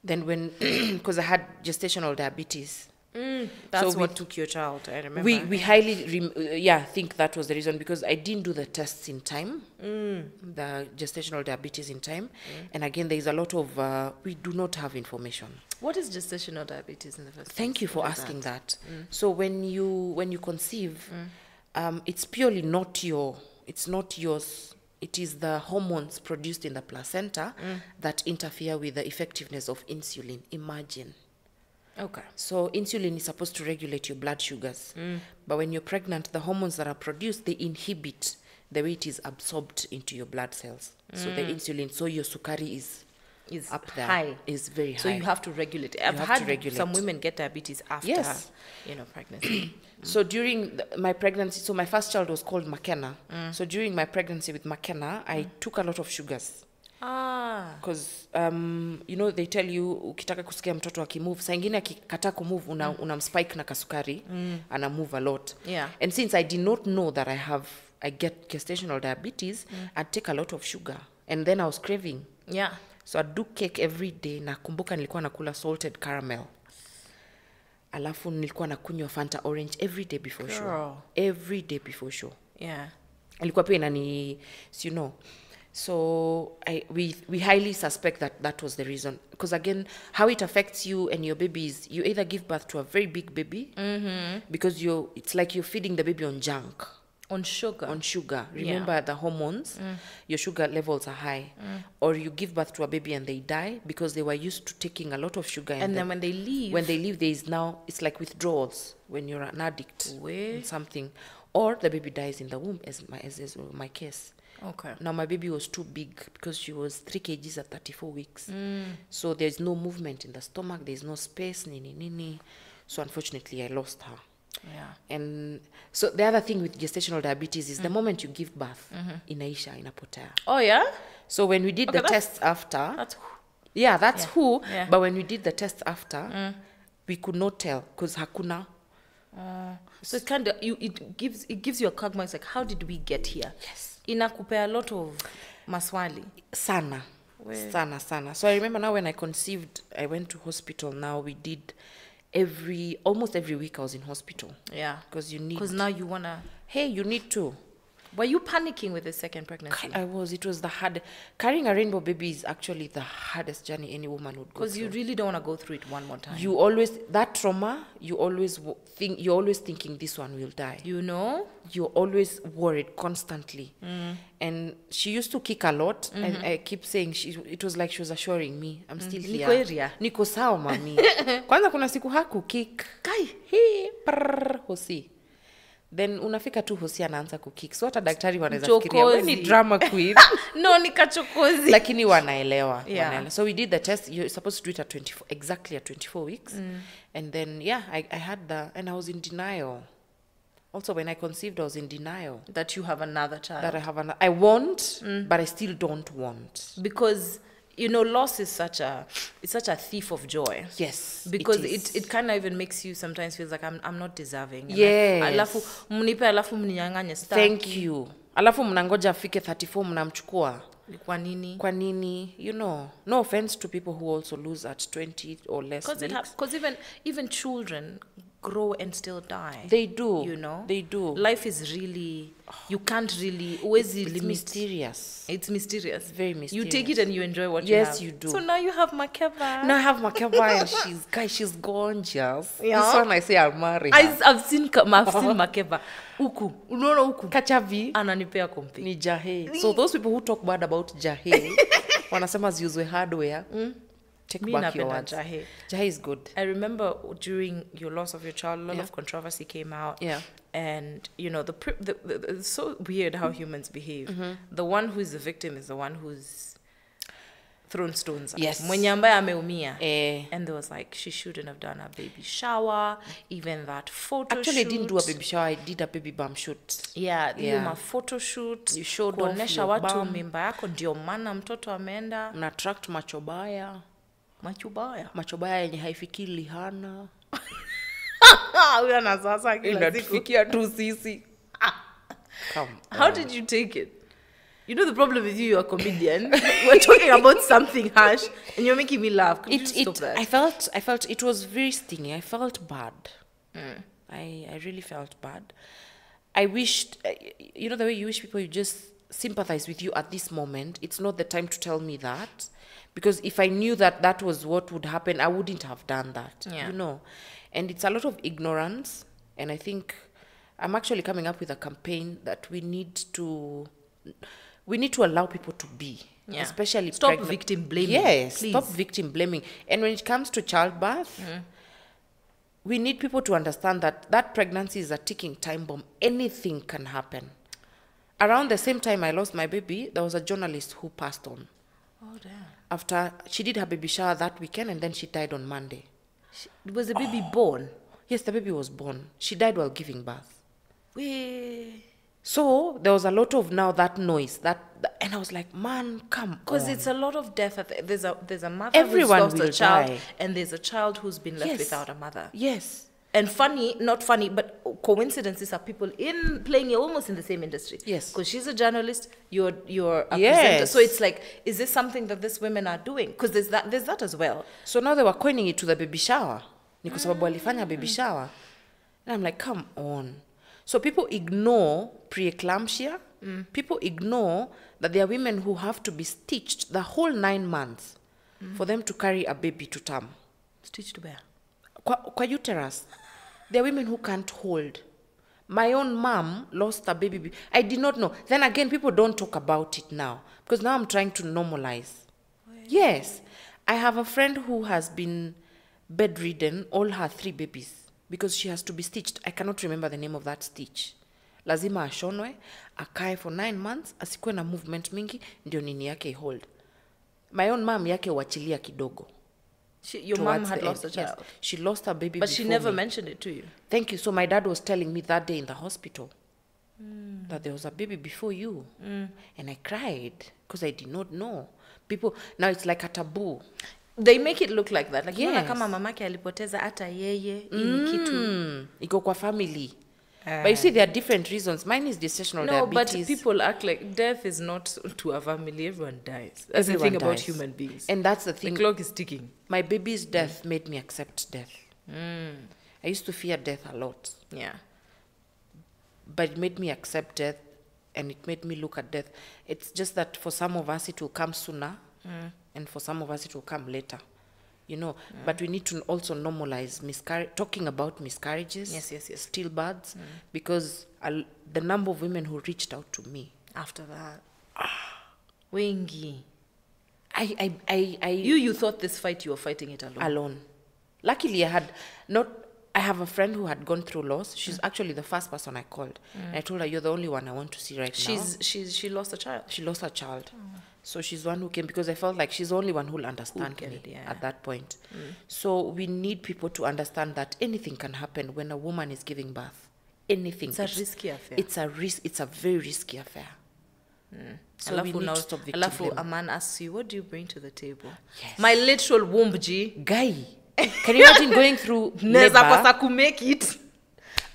Then when, because I had gestational diabetes, mm, that's So we- what took your child i remember we we highly rem- uh, yeah think that was the reason because I didn't do the tests in time, the gestational diabetes in time, and again there is a lot of uh, we do not have information. what is gestational diabetes in the first Thank you for asking that? that. So when you when you conceive, um, it's purely not your it's not yours. It is the hormones produced in the placenta that interfere with the effectiveness of insulin. Imagine. Okay So insulin is supposed to regulate your blood sugars, mm. but when you're pregnant, the hormones that are produced they inhibit the way it is absorbed into your blood cells. So the mm. insulin, so your sukari is is up there, high is very high. so you have to regulate it. i've had regulate. some women get diabetes after Yes. you know pregnancy So during the, my pregnancy, so my first child was called Makena. Mm. So during my pregnancy with Makena, I took a lot of sugars ah um, you know they tell you ukitaka kusikia mtoto akimove, saa ingine akikataa kumove una, una mspike na kasukari ana move a lot. Yeah. And since I did not know that I have I get gestational diabetes, mm. I'd take a lot of sugar and then I was craving. yeah So I'd do cake every day. Nakumbuka nilikuwa nakula salted caramel. Alafu nilikuwa nakunywa Fanta orange every day before show. Every day before show. yeah Ilikuwa pia inani, you know. So I, we, we highly suspect that that was the reason. Because again, how it affects you and your baby is you either give birth to a very big baby mm-hmm. because you it's like you're feeding the baby on junk on sugar on sugar. Remember the hormones, mm. your sugar levels are high. Mm. Or you give birth to a baby and they die because they were used to taking a lot of sugar. and the- then when they leave when they leave, there is now, it's like withdrawals when you're an addict Weh. something. Or the baby dies in the womb, as my, as is my case. Okay Now my baby was too big because she was three kgs at 34 weeks. Mm. So there's no movement in the stomach, there's no space, nini nini. So unfortunately, I lost her. yeah And so the other thing with gestational diabetes is the mm. moment you give birth, mm-hmm. inaisha, inapotea. oh yeah So when we did Okay, the tests after, that's yeah, that's Yeah. who. Yeah. But when we did the tests after, mm. we could not tell because hakuna. Uh, so it kind of you it gives it gives you a it's like how did we get here Yes. Inakupea a lot of maswali Sana. We- sana sana so i remember now when i conceived i went to hospital now we did every almost every week i was in hospital Yeah. because you need Because now you wanna. hey you need to Were you panicking with the second pregnancy? i was it was the hard carrying a rainbow baby is actually the hardest journey any woman would go Because you really don't want to go through it one more time. you always that trauma you always think you're always thinking this one will die You know? you're always worried constantly mm. and she used to kick a lot and mm-hmm. i keep saying she, it was like she was assuring me i'm mm. still Niko here area. niko sawa mami kwanza kuna siku haku kick Kai. He, prrr, hosi then unafika tu hosi anaanza kukik so hata daktari wanaweza Mchokozi. fikiria we ni drama queen no, nikachokozi. lakini wanaelewa Yeah. wanaelewa. so we did the test you're supposed to do it at 24 exactly at 24 weeks mm. and then yeah I, i had the and i was in denial also when i conceived i was in denial that you have another child. that i have an i want mm. but i still don't want because you know loss is such a it's such a thief of joy. Yes because is. it, it, kind of even makes you sometimes feels like I'm, I'm not deserving. Yes. I- alafu mnipe alafu mninyang'anye thank you. Alafu mnangoja afike 34 mnamchukua. Kwa nini? Kwa nini? You know no offense to people who also lose at 20 or less it because even even children grow and still die they do. you know? They do. Life is really you can't really always it's limit. mysterious. It's mysterious. Very mysterious. You take it and you enjoy what you Yes, have. you do. so now you have makeba. Now I have Makeba and she's guys, she's gorgeous. Yeah. This one I say I'll marry I, her. I've seen I've seen makeba. Huku unaona huku Kachavi ananipea kompi ni Jahe. So those people who talk bad about Jahe wanasema ziuzwe hardware. Take Me back your words. jahe Jahe is good. I remember during your loss of your child, a lot Yeah. of controversy came out. Yeah. And you know the, the, the, the it's so weird how humans behave. Mm-hmm. The one who is the victim is the one who's thrown stones. Yes. Mwenye ambaye ameumia. Eh, And there was like she shouldn't have done a baby shower, even that photo actually, shoot. I didn't do a baby shower. I did a baby bum shoot. Yeah, Yeah. ma photo shoot. You showed off your watu bum. mimba yako ndio mana mtoto ameenda Na attract macho baya. Machubaya. Macho baya yenye haifikii lihana. Huyo anasasa kila eh, siku. Inatufikia tu sisi. Ah. Come How did you take it? You know the problem with you, you're a comedian. We're talking about something harsh and you're making me laugh. Could you it, stop it that? I felt I felt it was very stinging. I felt bad. Mm. I I really felt bad. I wished uh, you know the way you wish people you just sympathize with you at this moment. It's not the time to tell me that because if I knew that that was what would happen, I wouldn't have done that. Yeah. You know, and it's a lot of ignorance. And I think I'm actually coming up with a campaign that we need to we need to allow people to be Yeah. especially Stop pregnant- victim blaming, yes stop victim blaming and when it comes to childbirth mm. we need people to understand that that pregnancy is a ticking time bomb anything can happen around the same time i lost my baby there was a journalist who passed on oh damn. After she did her baby shower that weekend and then she died on monday Was the baby born? yes the baby was born she died while giving birth Because so there was a lot of now that noise that, that- and i was like man come because it's a lot of death. There's a there's a mother Everyone who's lost a child, die. and there's a child who's been left Yes. without a mother. yes And funny, not funny, but coincidences are people in playing almost in the same industry. Yes. Because she's a journalist, you're you're a Yes. presenter. So it's like, is this something that these women are doing? Because there's that there's that as well. so now they were coining it to the baby shower ni kwa sababu alifanya baby mm. shower and i'm like come on so people ignore preeclampsia mm. people ignore that there are women who have to be stitched the whole nine months mm. for them to carry a baby to term Stitched where? kwa, kwa uterus there are women who can't hold. My own mom lost a baby i did not know. Then again people don't talk about it now because now i'm trying to normalize. Yes i have a friend who has been bedridden all her three babies because she has to be stitched. I cannot remember the name of that stitch. Lazima ashonwe akae for nine months asikuwe na movement mingi ndio nini yake hold. my own mom yake uachilia kidogo She, your mom had lost a child. Yes, she lost her baby But she never me. mentioned it to you. Thank you. So my dad was telling me that day in the hospital mm. that there was a baby before you, mm. and I cried because I did not know. People now it's like a taboo. They make it look like that. Like, Yes. kama mamake alipoteza hata yeye, mm. kitu. Iko kwa family. But you see, there are different reasons. Mine is gestational No, but people act like death is not to a family. Everyone dies. That's the Everyone thing about human beings. and that's the thing. the clock is ticking. My baby's death made me accept death. Mm. I used to fear death a lot, Yeah. but it made me accept death and it made me look at death. It's just that for some of us it will come sooner and for some of us it will come later. You know, mm. but we need to also normalize miscarriage, talking about miscarriages, Yes, yes, yes. stillbirths, mm. because I'll, the number of women who reached out to me, After that. Ah. Wengi. I, I, I, I You you thought this fight you were fighting it alone. alone. Luckily, I had not. I have a friend who had gone through loss. She's Mm. actually the first person I called, and I told her, "You're the only one I want to see right now." She's she's she lost a child. she lost her child, so she's one who came because I felt like she's the only one who'll understand who me yeah. at that point. Mm. So we need people to understand that anything can happen when a woman is giving birth. Anything. It's a risky affair. It's a risk. It's a very risky affair. Mm. So we alafu need now, to stop victim alafu a man asks you, what do you bring to the table? Yes. My literal womb, G. Guy, can you imagine going through Neza kosa it.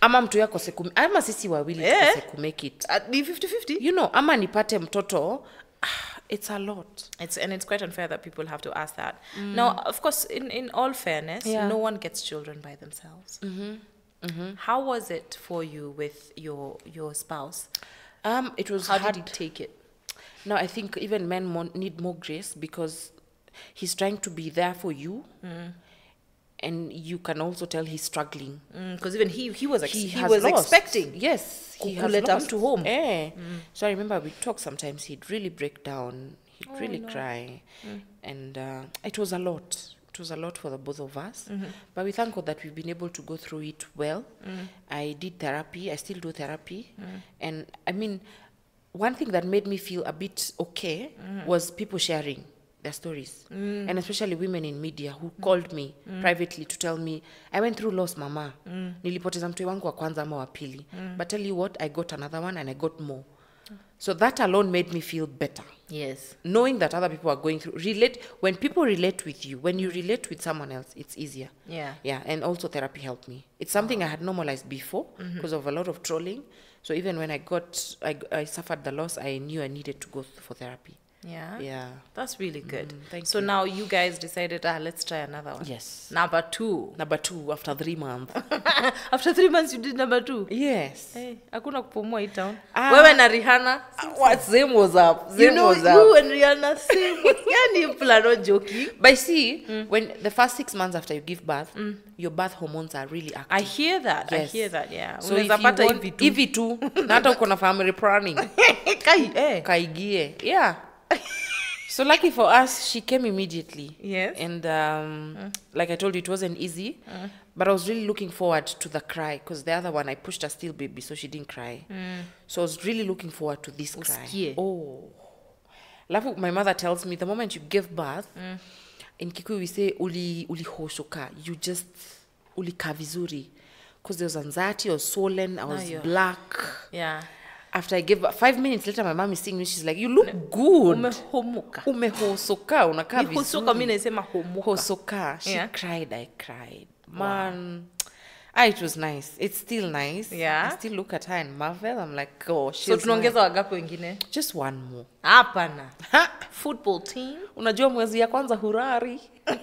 ama mtu yako sekumi ama sisi wawili yeah. tukose kumake it Uh, the 50-50. you know ama nipate mtoto ah, it's a lot It's and it's quite unfair that people have to ask that. Mm. Now, of course, in, in all fairness, Yeah. no one gets children by themselves. Mm-hmm. Mm-hmm. How was it for you with your your spouse? um it was How hard did he take it? no i think even men more, need more grace because he's trying to be there for you mm. And you can also tell he's struggling. Because even he he was ex- he, has was lost. expecting. yes he has Kukuleta lost. to home. eh. so i remember we talk sometimes he'd really break down. He'd Oh, really cry. And uh, it was a lot. It was a lot for the both of us. Mm-hmm. but we thank god that we've been able to go through it well. I did therapy. I still do therapy. And i mean one thing that made me feel a bit okay was people sharing their stories. Mm. And especially women in media who called me mm. privately to tell me i went through loss mama. Mm. Nilipoteza mtoi wangu wa kwanza ama wa pili. But tell you what i got another one and i got more. So that alone made me feel better. Yes. knowing that other people are going through relate when people relate with you when you relate with someone else it's easier. Yeah. yeah and also therapy helped me. It's something i had normalized before mm-hmm. because of a lot of trolling. So even when i got I, I suffered the loss i knew i needed to go for therapy Yeah. yeah That's really good. Mm, thank so you. now you guys decided, ah, let's try another one. yes Number two. number two after three months After three months, you did number two. yes Hey, hakuna kupumua hii town. Ah. Wewe na Rihanna. Uh, what same was up same You know, was up. you and Rihanna same. Yani people are not joking. but see mm. when the first six months after you give birth mm. your birth hormones are really active I hear that. Yes. I hear that. Yeah. so if Unaweza you pata want, hivi tu. hivi tu na hata uko na family planning Kai, eh. kaigie yeah so lucky for us she came immediately. Yes. and um, like i told you it wasn't easy but i was really looking forward to the cry because the other one i pushed her still baby so she didn't cry. So i was really looking forward to this cry. Usikie. oh. Alafu my mother tells me the moment you give birth in kikuyu we say uli ulihoshoka you just ulikaa vizuri. Because there was anxiety i was swollen i was you're- black. Yeah. After I gave birth, five minutes later, my mom is seeing me. She's like, "You look good. Umehomuka. Umehosoka, unakaa vizuri. mi vizuri." nasema homuka. Hosoka. She Yeah. cried. I cried. Man, ah, it was nice. It's still nice. Yeah. I still look at her and marvel. I'm like, oh, she's So tunaongeza wagapi wengine? just one more. Hapana. Football team. Unajua mwezi ya kwanza hurari.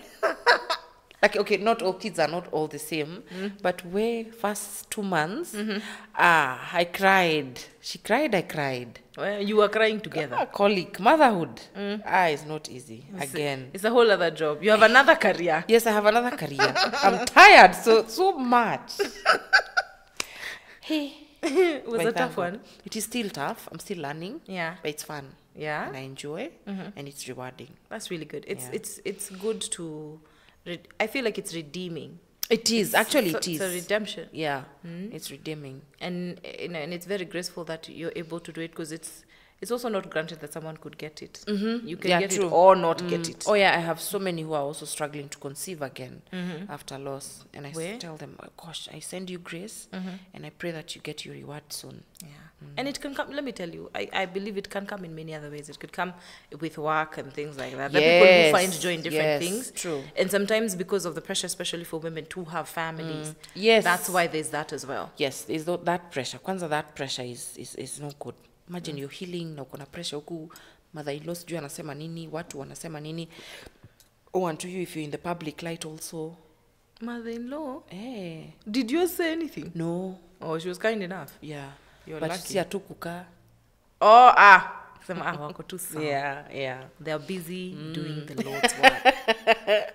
like okay, not all kids are not all the same, but way first two months, ah, I cried. She cried. I cried. Well, you were crying together. Ah, colleague, motherhood. Ah, it's not easy. Again. It's a whole other job. You have another career. Yes, I have another career. I'm tired so so much. hey. it was a tough one. It is still tough. I'm still learning. Yeah. But it's fun. Yeah. And I enjoy and it's rewarding. That's really good. It's Yeah. it's it's good to. Re- I feel like it's redeeming. It is. Actually So- it is. It's a redemption, yeah. Hmm? It's redeeming. and you know, and it's very graceful that you're able to do it because it's it's also not granted that someone could get it. Mm-hmm. You can Yeah, get true. it or not get mm. it. Oh yeah, I have so many who are also struggling to conceive again mm-hmm. after loss, and I Where? tell them, oh, "Gosh, I send you grace, mm-hmm. and I pray that you get your reward soon." Yeah. And it can come, let me tell you, I, I believe it can come in many other ways. It could come with work and things like that. There are people who find joy in different yes, things. true. And sometimes because of the pressure, especially for women to have families. Mm. Yes. That's why there's that as well. yes there's that pressure kwanza that pressure is, is, is no good imagine you're healing na uko na pressure huku mother-in-law sijui anasema nini watu wanasema nini oh, and to you if you're in the public light also Mother in law, eh, did you say anything? no Oh, she was kind enough. yeah but hatu kukaa Oh, ah. Sema, ah, wako tu sawa. yeah yeah They're busy doing the Lord's work.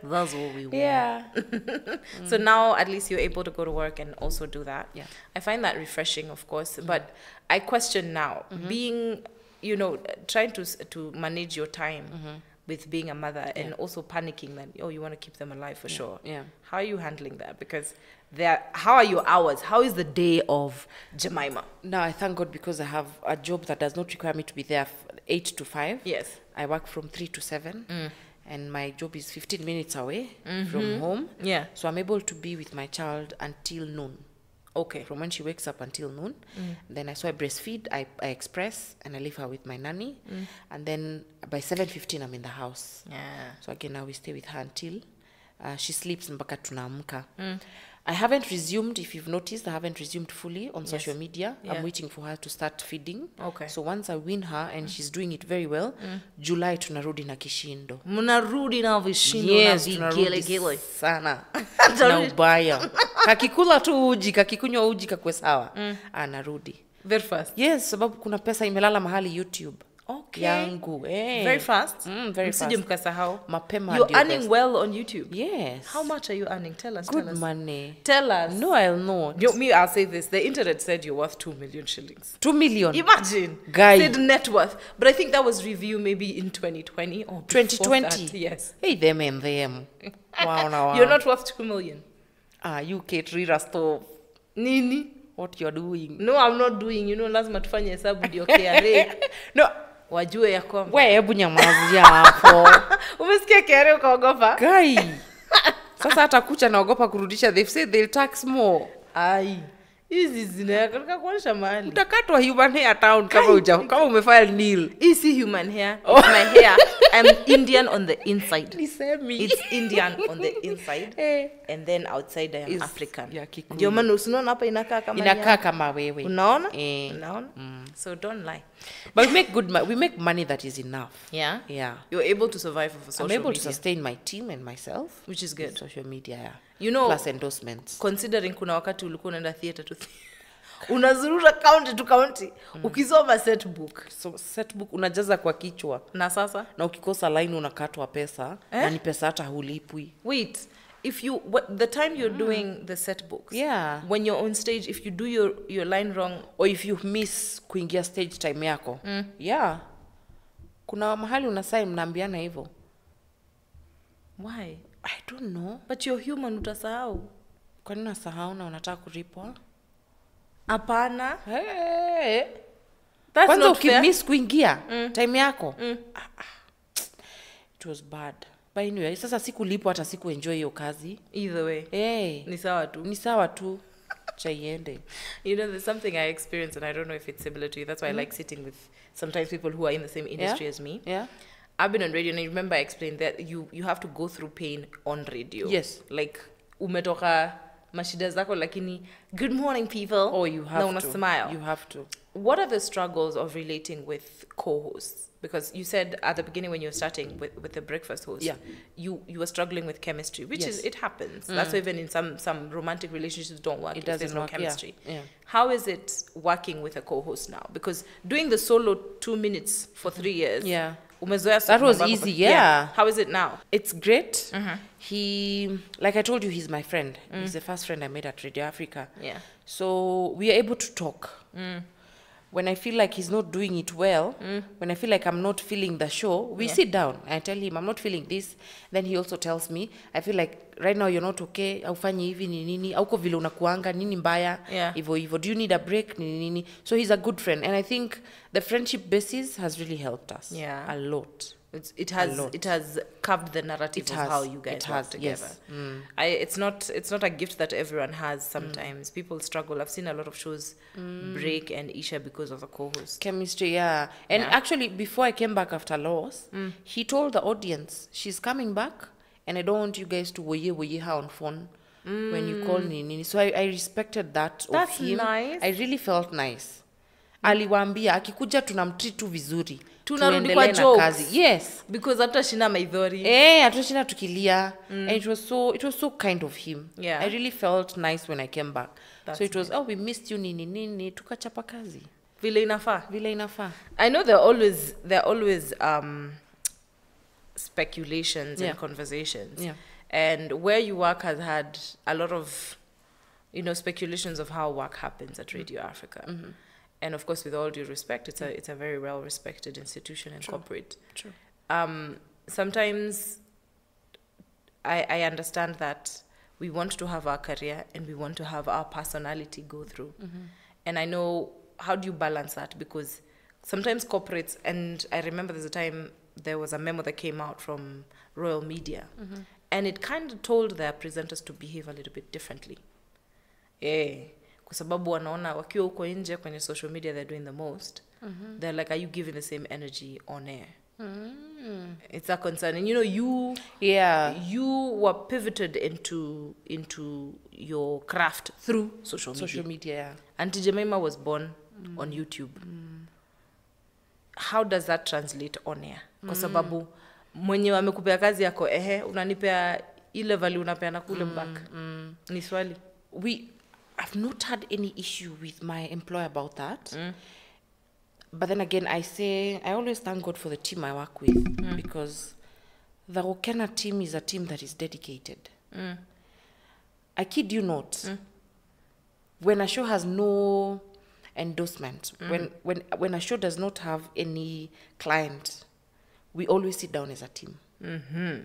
That's what we want. yeah So now at least you're able to go to work and also do that. Yeah. I find that refreshing, of course. But I question now being, you know, trying to to manage your time with being a mother and also panicking that oh you want to keep them alive for sure. yeah. How are you handling that? Because there, how are your hours? How is the day of Jemimah? now i thank god because i have a job that does not require me to be there 8 to 5 Yes. i work from 3 to 7 mm. and my job is 15 minutes away mm-hmm. from home Yeah. so i'm able to be with my child until noon Okay. from when she wakes up until noon. Mm. Then I so I breastfeed, I, I express, and I leave her with my nanny. Mm. And then by seven fifteen, I'm in the house. Yeah. So again, now we stay with her until uh, she sleeps mpaka tunaamka. I haven't resumed, if you've noticed, I haven't resumed fully on yes. social media. Yeah. I'm waiting for her to start feeding. Okay. So once I win her and mm. she's doing it very well, mm. July tunarudi na kishindo. Mnarudi na vishindo Yes, na vigelegele. sana na ubaya kakikula tu uji kakikunywa uji kakwe sawa anarudi Very fast. yes sababu kuna pesa imelala mahali youtube Okay. yangu eh. Very fast. Mm, very Msije mkasahau. mapema You're earning best. well on YouTube. yes How much are you earning? Tell us. good tell us. money Tell us. no i'll know You, me, I'll say this. The internet said you're worth 2 million shillings. 2 million Imagine. Guy. Said net worth. But I think that was review maybe in 2020 or 2020 that. Yes. hey them and them wow, now, wow. You're not worth 2 million. ah you Kate Rira stop Nini? what you're doing No, I'm not doing. You know, lazima tufanye hesabu ndio KRA. no Wajue ya kwamba. we hebu nyamazia hapo Umesikia kiare ukaogopa? kai sasa hata kucha naogopa kurudisha they've said they'll tax more Ai. Hizi zinakatika kuonyesha mahali. utakatwa human hair town kama uja, kama umefile nil isi human hair. It's my hair. I'm Indian on the inside. nisemi It's Indian on the inside. hey. And then outside I am Is- African. Kikuyu. Ndio maana usinaona hapa inakaa kama inakaa kama wewe Unaona? Eh. Unaona? mm. So don't lie. but we make good we make money that is enough Yeah. yeah You're able to survive for social i'm able media. to sustain my team and myself which is good. social media yeah You know, plus endorsements. considering kuna wakati ulikuwa unaenda theater to unazurura county to county. Ukisoma setbook so setbook unajaza kwa kichwa. Na sasa? Na ukikosa line unakatwa pesa Eh? na ni pesa hata hulipwi. Wait if you what, the time you're mm. doing the set books Yeah. when you're on stage if you do your your line wrong or if you miss kuingia stage time yako. Mm. yeah. Kuna mahali unasai mnaambiana hivyo. Why i don't know. But you're human utasahau. Kwani unasahau na unataka kulipwa hapana. Hey. Kwanza ukimis ukimiss kuingia mm. time yako. Mm. ah, ah. it was bad. But anyway sasa sikulipwa hata sikuenjoy hiyo kazi. Either way. Hey. ni sawa tu. Ni sawa tu. Chaiende You know, there's something I experienced, and I don't know if it's similar to you. That's why I like sitting with sometimes people who are in the same industry as me. yeah I've been on radio, and I remember I explained that you you have to go through pain on radio. Yes. Like umetoka mashida zako, lakini good morning people. oh you have na to smile. you have to What are the struggles of relating with co-hosts? Because you said at the beginning when you were starting with, with the breakfast host, Yeah. you you were struggling with chemistry, which is it happens. Mm. That's why even in some some romantic relationships don't work It if there's doesn't no work, yeah, chemistry. yeah. How is it working with a co-host now? Because doing the solo two minutes for three years, Yeah. Umezoea That was easy, yeah. How is it now? it's great. Mm-hmm. He like i told you he's my friend. He's mm. the first friend i made at radio africa. Yeah. so we are able to talk mm. When i feel like he's not doing it well mm. when i feel like i'm not feeling the show we Yeah. sit down. I tell him i'm not feeling this. Then he also tells me i feel like right now you're not okay. Aufanyi hivi ni nini? Auko vile unakuanga? Nini mbaya? Yeah. hivyo hivyo. Do you need a break? Nini nini? So he's a good friend. And i think the friendship basis has really helped us Yeah. a lot It's, it has it has carved the narrative It of has. how you guys work has, together. yes. Mm. I it's not it's not a gift that everyone has. Sometimes people struggle. I've seen a lot of shows Mm. break and Isha because of the co-host. chemistry yeah and Yeah. actually before i came back after loss he told the audience she's coming back and i don't want you guys to woye woye her on phone when you call nini so I, I respected that That's of him nice. i really felt nice aliwaambia akikuja tunamtreat tu vizuri Tunarudi kwa jokes. kazi yes Because hata shina maidhori. Eh, hatushina tukilia and it was so it was so kind of him Yeah. i really felt nice when i came back That's so it was oh we missed you nini nini tukachapa kazi Vile inafaa. vile inafaa I know there are always there always um, speculations Yeah. and conversations, Yeah. and where you work has had a lot of, you know, speculations of how work happens at Radio Africa, Mm-hmm. And of course, with all due respect, it's a it's a very well respected institution and True. corporate. True. Um, sometimes, I I understand that we want to have our career and we want to have our personality go through. And I know how do you balance that because sometimes corporates and I remember there's a time there was a memo that came out from Royal Media and it kind of told their presenters to behave a little bit differently. Eh, kwa sababu wanaona wakiwa huko nje kwenye social media they're doing the most. mm-hmm. They're like are you giving the same energy on air? Mm. It's a concern and you know you yeah you were pivoted into into your craft through social media. social media yeah. Auntie Jemima was born mm. on YouTube. Mm. How does that translate on air? Kwa sababu mwenye amekupea kazi yako ehe, unanipea ile value unapeana kule mm. back. Mm. Ni swali. we i've not had any issue with my employer about that. Mm. But then again i say i always thank god for the team i work with mm. because the Gukena team is a team that is dedicated. Mm. I kid you not. When a show has no endorsement when when when a show does not have any client we always sit down as a team mm-hmm.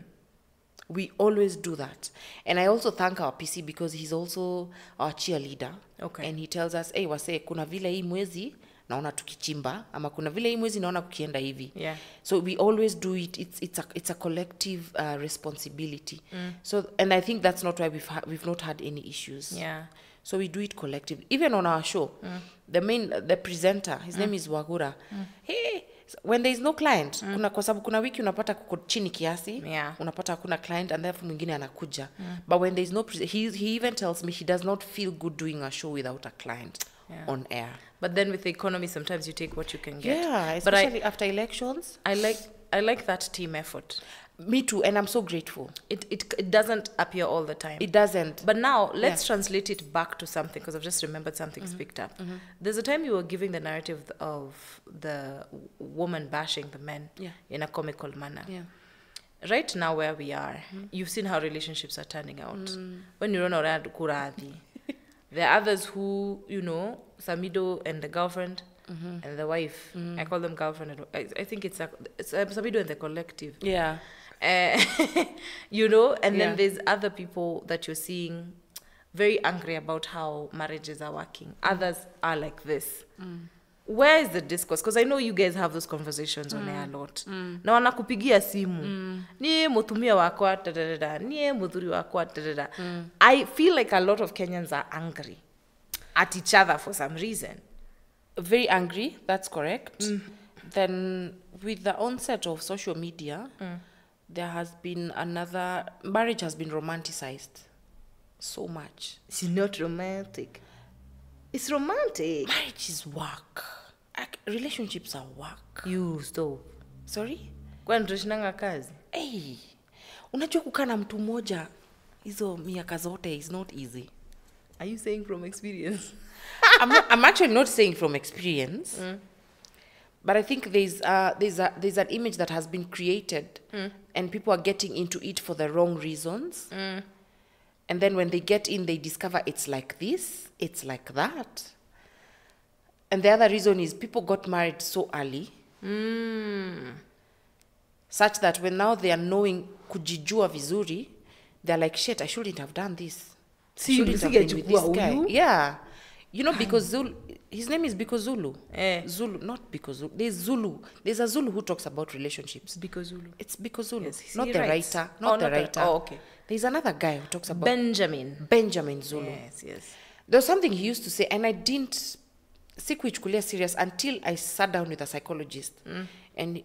We always do that. And i also thank our pc because he's also our cheerleader. Okay. and he tells us hey wase kuna vile hii mwezi naona tukichimba ama kuna vile hii mwezi naona kukienda hivi. Yeah. so we always do it. It's, it's, a, it's a collective uh, responsibility. Mm. So and i think that's not why we've, ha- we've not had any issues. Yeah. so we do it collective even on our show mm. the main the presenter his mm. name is wagura. Hey s- when there is no client mm. kuna kwa sababu kuna wiki unapata kuko chini kiasi Yeah. unapata hakuna client and therefore mwingine anakuja mm. but when there is no pre- he, he even tells me he does not feel good doing a show without a client Yeah. on air But then with the economy sometimes you take what you can get. yeah But I especially after elections I like I like that team effort. Me too and i'm so grateful It it, it doesn't appear all the time. it doesn't But now let's translate it back to something because I've just remembered something's mm-hmm. picked up. Mm-hmm. There's a time you were giving the narrative of the woman bashing the men Yeah. in a comical manner. yeah Right now, where we are, mm-hmm. you've seen how relationships are turning out. Mm. When you run around kuradhi, there are others who, you know, Samidoh and the girlfriend and the wife. I call them girlfriend. I, I think it's, a, it's uh, Samidoh and the collective. yeah Uh, you know, and Yeah. then there's other people that you're seeing very angry about how marriages are working. Mm. Others are like this. Mm. Where is the discourse? Because I know you guys have those conversations on air a mm. lot. Na wanakupigia simu. Niye mutumia wakwa tadadada. Niye muthuri wakwa tadada. I feel like a lot of Kenyans are angry at each other for some reason. very angry that's correct then with the onset of social media there has been another marriage has been romanticized so much It's not romantic. It's romantic. marriage is work relationships are work You stop. sorry Kwani tunashinanga kazi? hey, unajua kukaa na mtu mmoja hizo miaka zote is not easy Are you saying from experience? I'm, not, I'm actually not saying from experience, but I think there's uh, there's a, there's an image that has been created, and people are getting into it for the wrong reasons. Mm. And then when they get in, they discover it's like this, it's like that. And the other reason is people got married so early, mm. such that when now they are knowing kujijua vizuri, they're like, shit, I shouldn't have done this. Si, shouldn't have been with this guy. Yeah. You know, because Zulu, his name is Biko Zulu. Eh. Zulu, not Biko Zulu. There's Zulu. There's a Zulu who talks about relationships. Because Zulu. It's Biko Zulu, Yes, not the writes. writer. Oh, Not the not the- writer. oh, okay. There's another guy who talks about Benjamin. Benjamin Zulu. Yes, yes. There was something he used to say, and I didn't sikuichukulia serious until I sat down with a psychologist. And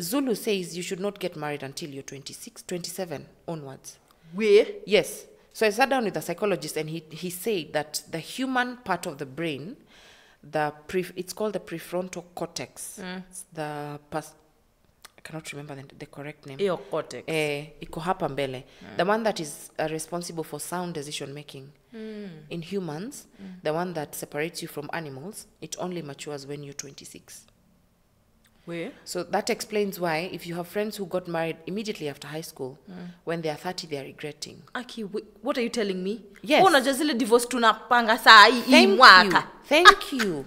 Zulu says you should not get married until you're 26, 27 onwards. Where? Yes. So I sat down with a psychologist, and he, he said that the human part of the brain, the pre, it's called the prefrontal cortex. It's the pas, I cannot remember the, the correct name. Ear cortex. Eh, iko hapa mbele the one that is uh, responsible for sound decision making Hmm. in humans the one that separates you from animals it only matures when you're 26 Where? so that explains why if you have friends who got married immediately after high school Hmm. when they are 30 they are regretting Aki, what are you telling me? Yes. Unajua zile divorce tunapanga saa hii thank you thank you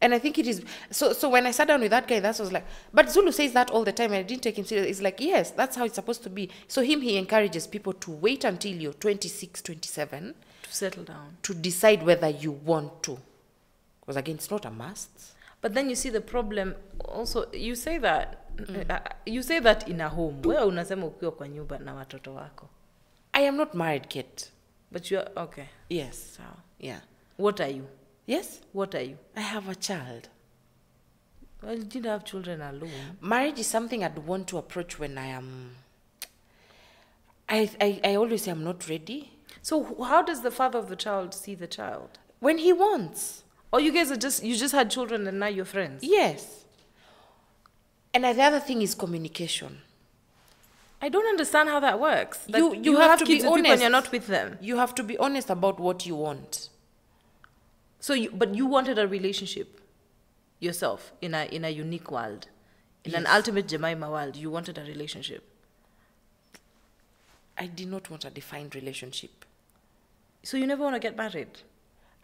and i think it is so so when i sat down with that guy that was like but zulu says that all the time and i didn't take him serious it's like yes that's how it's supposed to be so him he encourages people to wait until you're 26 27 To settle down. to decide whether you want to. Because again, it's not a must. But then you see the problem also you say that uh, you say that in a home. Wewe unasema ukiwa kwa nyumba na watoto wako. I am not married, Kate. But you are okay. Yes. Sawa. Yeah. What are you? Yes, What are you? I have a child. Well, you didn't have children alone. Marriage is something I'd want to approach when I am. I, I, I always say I'm not ready. So how does the father of the child see the child? When he wants. Or you guys are just you just had children and now you're friends. Yes. And the other thing is communication. I don't understand how that works. That You- you have to be kids with people and honest. you're not with them. You have to be honest about what you want. So, you, but you wanted a relationship yourself in a in a unique world, in an ultimate Jemimah world. You wanted a relationship. I did not want a defined relationship. So you never want to get married.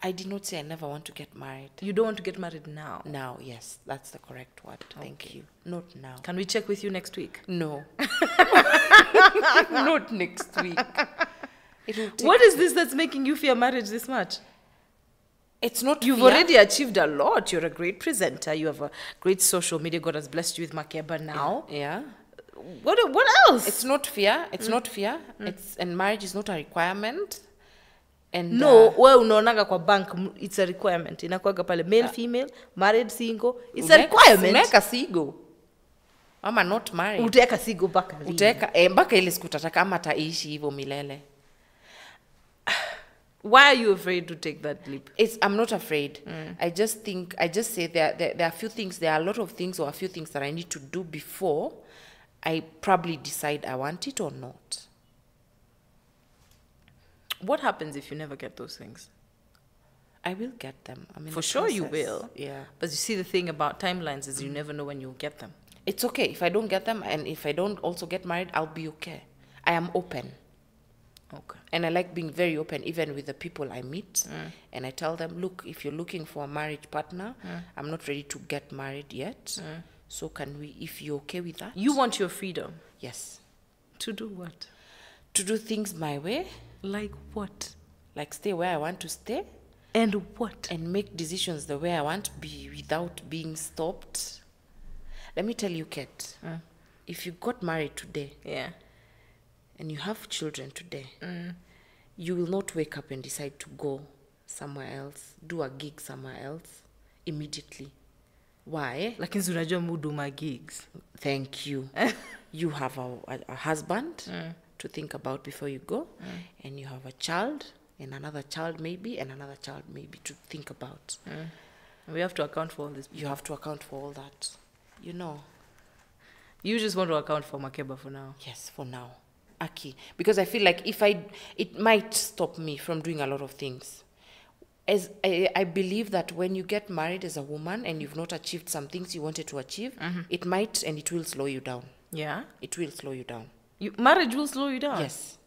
I did not say I never want to get married. You don't want to get married now. Now, yes, that's the correct word. Thank you. Not now. Can we check with you next week? No. Not next week. It will take, What is this that's making you fear marriage this much? It's not. You've fear. already achieved a lot. You're a great presenter. You have a great social media. God has blessed you with Makeba now. Yeah. What what else? It's not fear. It's Mm. not fear. It's and marriage is not a requirement. And no, uh, we unaonaga kwa bank it's a requirement. inakuaga pale male, uh, female, married, single. It's a requirement. unaweka sigo. Ama not married. Utaweka sigo mpaka? Utaweka eh, mpaka ile siku tataka ama taishi hivyo milele. Why are you afraid to take that leap? It's, I'm not afraid. Mm. I just think, I just say there, there, there are few things, there are a lot of things or a few things that I need to do before I probably decide I want it or not. What happens if you never get those things? I will get them. I mean, For sure you will. Yeah. But you see, the thing about timelines is you never know when you'll get them. It's okay. If I don't get them and if I don't also get married, I'll be okay. I am open. Okay. And I like being very open, even with the people I meet. Mm. And I tell them, look, if you're looking for a marriage partner, mm. I'm not ready to get married yet. Mm. So can we, if you're okay with that? You want your freedom Yes. to do what? To do things my way, Like what? like stay where I want to stay, And what? and make decisions the way I want to be without being stopped. Let me tell you, Kate, mm. if you got married today Yeah. and you have children today, mm. you will not wake up and decide to go somewhere else, do a gig somewhere else immediately. Why? Lakini si unajua muduma gigs. Thank you. you have a, a, a husband mm. To think about before you go, mm. and you have a child, and another child maybe, and another child maybe to think about. Mm. We have to account for all this. You have to account for all that. You know, You just want to account for Makeba for now. yes, for now. Aki. Because I feel like if I, it might stop me from doing a lot of things. As I, I believe that when you get married as a woman and you've not achieved some things you wanted to achieve, mm-hmm. it might and it will slow you down. Yeah. It will slow you down. You, marriage will slow you down. Yes.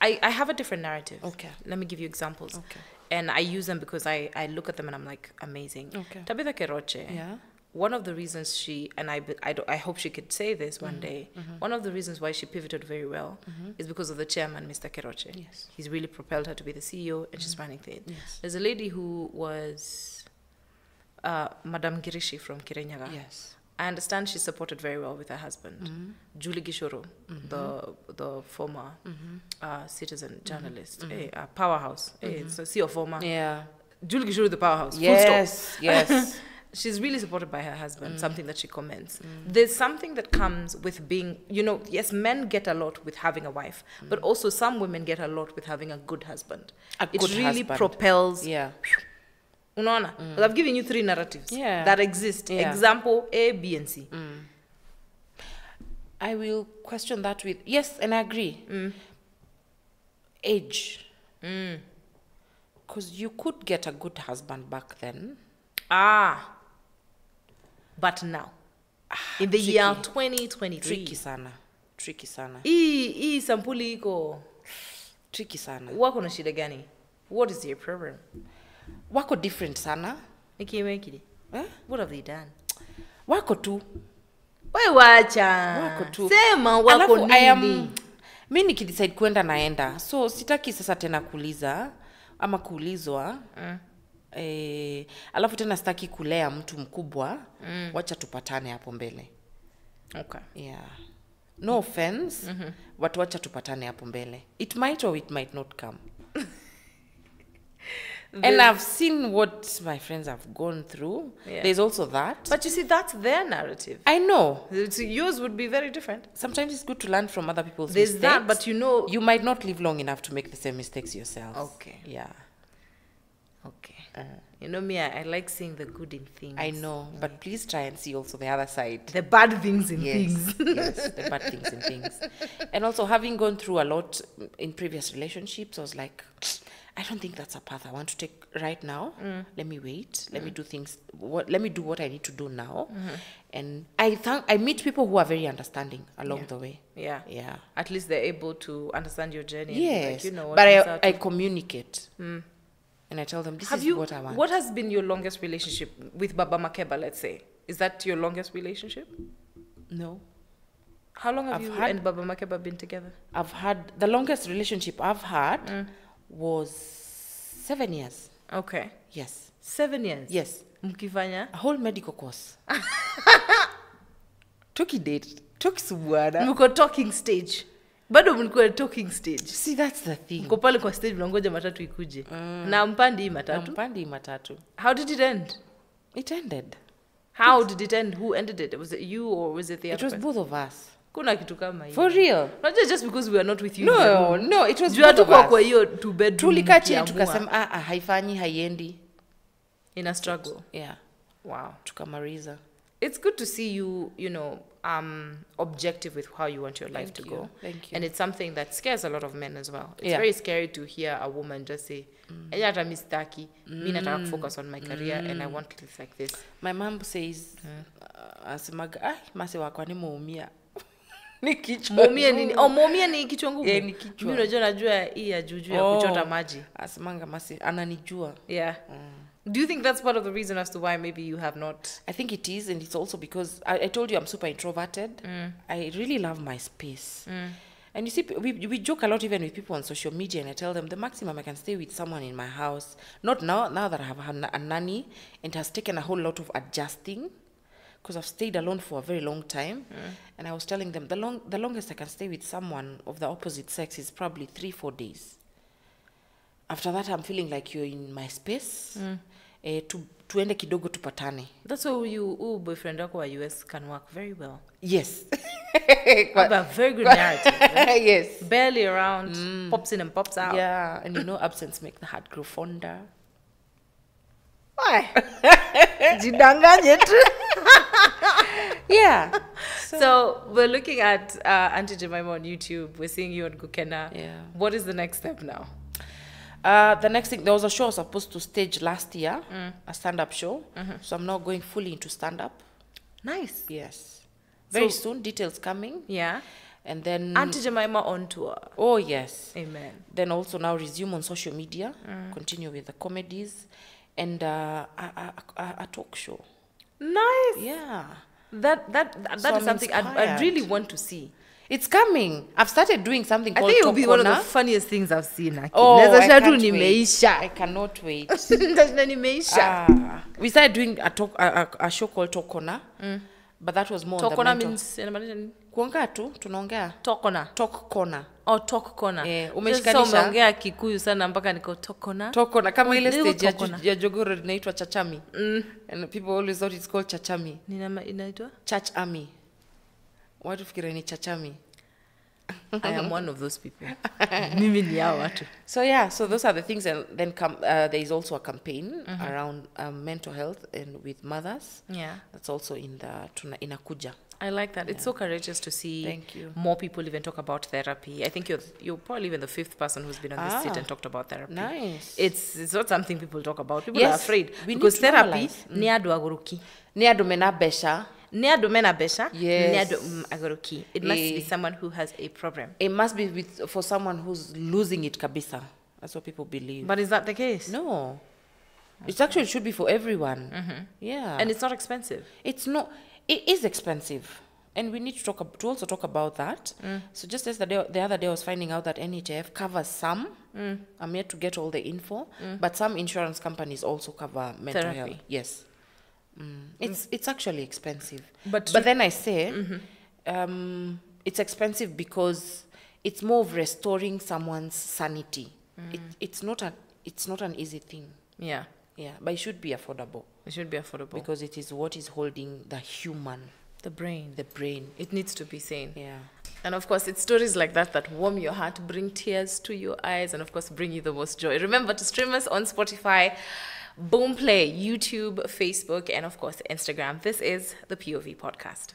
I, I have a different narrative. Okay. Let me give you examples. Okay. And I use them because I, I look at them and I'm like, amazing. Okay. Tabitha Keroche Yeah. one of the reasons she and I, I, I hope she could say this one mm-hmm. day. Mm-hmm. One of the reasons why she pivoted very well mm-hmm. is because of the chairman, Mr. Keroche. Yes. he's really propelled her to be the CEO, and she's running things. Yes. There's a lady who was uh, Madame Girishi from Kirinyaga. Yes. I understand she's supported very well with her husband, mm-hmm. Julie Gichuru, mm-hmm. the the former mm-hmm. uh, citizen journalist, eh, a powerhouse. Eh, so see your former Yeah. Julie Gichuru, the powerhouse. full stop. Yes. Yes. She's really supported by her husband, mm. something that she comments. Mm. There's something that comes with being, you know, yes, men get a lot with having a wife, but mm. also some women get a lot with having a good husband. A it good really husband. propels. yeah. Unaona? Mm. 'Cause I've given you three narratives Yeah. that exist. Yeah. Example A, B, and C. Mm. I will question that with yes, and I agree. Mm. Age. Because you could get a good husband back then. Ah. But now, ah, in the year tricky. 2023, Tricky sana. Tricky sana. hii hii sampuli iko Tricky sana. wako na shida gani? What is your problem? Wako different sana. Nikiwekili. Eh? What have they done? Wako tu. We wacha. Wako tu. Sema wako Alafu, nini? I am, mi nikidecide kwenda naenda so sitaki sasa tena kuuliza ama kuulizwa mm. E, alafu tena sitaki kulea mtu mkubwa mm. wacha tupatane hapo mbele Okay. yeah no offense mm-hmm. watu wacha tupatane hapo mbele it might or it might not come and i've seen what my friends have gone through Yeah. there's also that But you see, that's their narrative. i know Yours would be very different. sometimes it's good to learn from other people's There's mistakes that, but you know. you might not live long enough to make the same mistakes yourself. Okay. Yeah. Okay. you know me, I, I like seeing the good in things. I know, but mm. please try and see also the other side. The bad things in yes, things. yes, the bad things and things. And also having gone through a lot in previous relationships, I was like, I don't think that's a path I want to take right now. Mm. Let me wait. Let me mm. do things. What? Let me do what I need to do now. Mm-hmm. And I thank. I meet people who are very understanding along the way. Yeah. Yeah. At least they're able to understand your journey. Yes. Like, you know what but I, I communicate. Mm. And I tell them this Have is you what I want. what has been your longest relationship with Baba Makeba, let's say? Is that your longest relationship? No. How long have I've you had- and Baba Makeba been together? I've had the longest relationship I've had was seven years. Okay. Yes. Seven years. Yes. Mkifanya? A whole medical course. Took date. Took subuana. Mko talking stage. Bado mlikuwa talking stage. See, that's the thing. Mko pale kwa stage mnangoja matatu ikuje. Na mpandi hii matatu. mpandi hii matatu. How did it end? It ended. How did it end? Who ended it? Was it you or was it the It other was person? both of us. Kuna kitu kama hiyo. For real. Unajua just because we are not with you. No, no, it was Juu both kwa hiyo two bedroom. Tulikaa chini tukasema ah, ah, haifanyi haiendi. in a struggle. Yeah. Wow. Tukamaliza. It's good to see you, you know, um, objective with how you want your life Thank to you. go. Thank you. And it's something that scares a lot of men as well. It's Yeah. very scary to hear a woman just say, "Enye hata mi sitaki, mi nataka kufocus on my career mm. and I want things like this." My mom says uh, asemaga ah, mase wako ni muumia. Ni kichwa. Momia nini? Oh, momia ni kichwa ngumu. Yeah, ni kichwa. Mimi unajua najua hii ya juju ya Oh. kuchota maji. asimanga masi ananijua. Yeah. Do you think that's part of the reason as to why maybe you have not I think it is, and it's also because I, I told you I'm super introverted. Mm. I really love my space. Mm. And you see, we, we joke a lot even with people on social media, and I tell them the maximum I can stay with someone in my house. Not now, now that I have a, a nanny, and it has taken a whole lot of adjusting, because I've stayed alone for a very long time. And I was telling them the long, the longest I can stay with someone of the opposite sex is probably three, four days. After that, I'm feeling like you're in my space. Mm. Eh, tu, tuende kidogo tupatane. That's why you oh, boyfriend wako wa US can work very well. Yes. Have a very good narrative. right? Eh? yes. Barely around, mm. pops in and pops out. Yeah, and you know, absence make the heart grow fonder. Why? Jidanganye tu. Yeah. So we're looking at uh, Auntie Jemimah on YouTube. We're seeing you on Gukena. Yeah. What is the next step now? Uh, the next thing, there was a show I was supposed to stage last year, a stand-up show. So I'm now going fully into stand-up. Nice. Yes. Very So- soon, details coming, Yeah. and then Auntie Jemimah on tour. oh yes, Amen. then also now resume on social media, continue with the comedies, and uh, a, a, a, talk show. Nice. Yeah. That that that, So that is I'm something I, really want to see. It's coming. I've started doing something I called think it will be one of the funniest things I've seen. Aki. Oh, I can't wait. nimeisha. I cannot wait. Nimeisha. Ah. we started doing a, talk, a, a, a show called Tokona, but that was more Tokona means nini? kuongea tu tunaongea Tokona. talk corner talk corner. Eh, yeah, umeshikanisha. umeongea Kikuyu sana mpaka niko tokona. tokona kama ile stage ya, Tokona. ya jogoro inaitwa chachami and people always thought it's called chachami Nina inaitwa? church army watu fikira ni chachami I am one of those people. Mimi ni hao watu. so yeah so those are the things and then come, uh, there is also a campaign around um, mental health and with mothers Yeah. that's also in the tuna, inakuja I like that. It's so courageous to see Thank you. more people even talk about therapy. I think you're you're probably even the fifth person who's been on this seat Ah, and talked about therapy. nice. It's it's not something people talk about. People are afraid we because therapy normalize. ni andu aguruki. ni andå mena mbeca Ni andu mena besha. Yes. Ni andu mm, aguruki. It must be Eh. someone who has a problem. it must be with, for someone who's losing it kabisa that's what people believe But is that the case? no it actually should be for everyone yeah And it's not expensive. it's not it is expensive. And we need to talk to also talk about that. Mm. So just as the, day, the other day i was finding out that NHIF covers some. Mm. I'm yet to get all the info. Mm. But some insurance companies also cover mental Therapy. health. Yes. Mm. it's it's actually expensive. But but then i say mm-hmm. um, it's expensive because it's more of restoring someone's sanity. It, it's not a it's not an easy thing. Yeah. Yeah but it should be affordable It should be affordable. because it is what is holding the human the brain. the brain It needs to be sane. yeah And of course, it's stories like that that warm your heart, bring tears to your eyes, and of course, bring you the most joy. Remember to stream us on Spotify, Boomplay, YouTube, Facebook, and of course, Instagram. This is the POV podcast.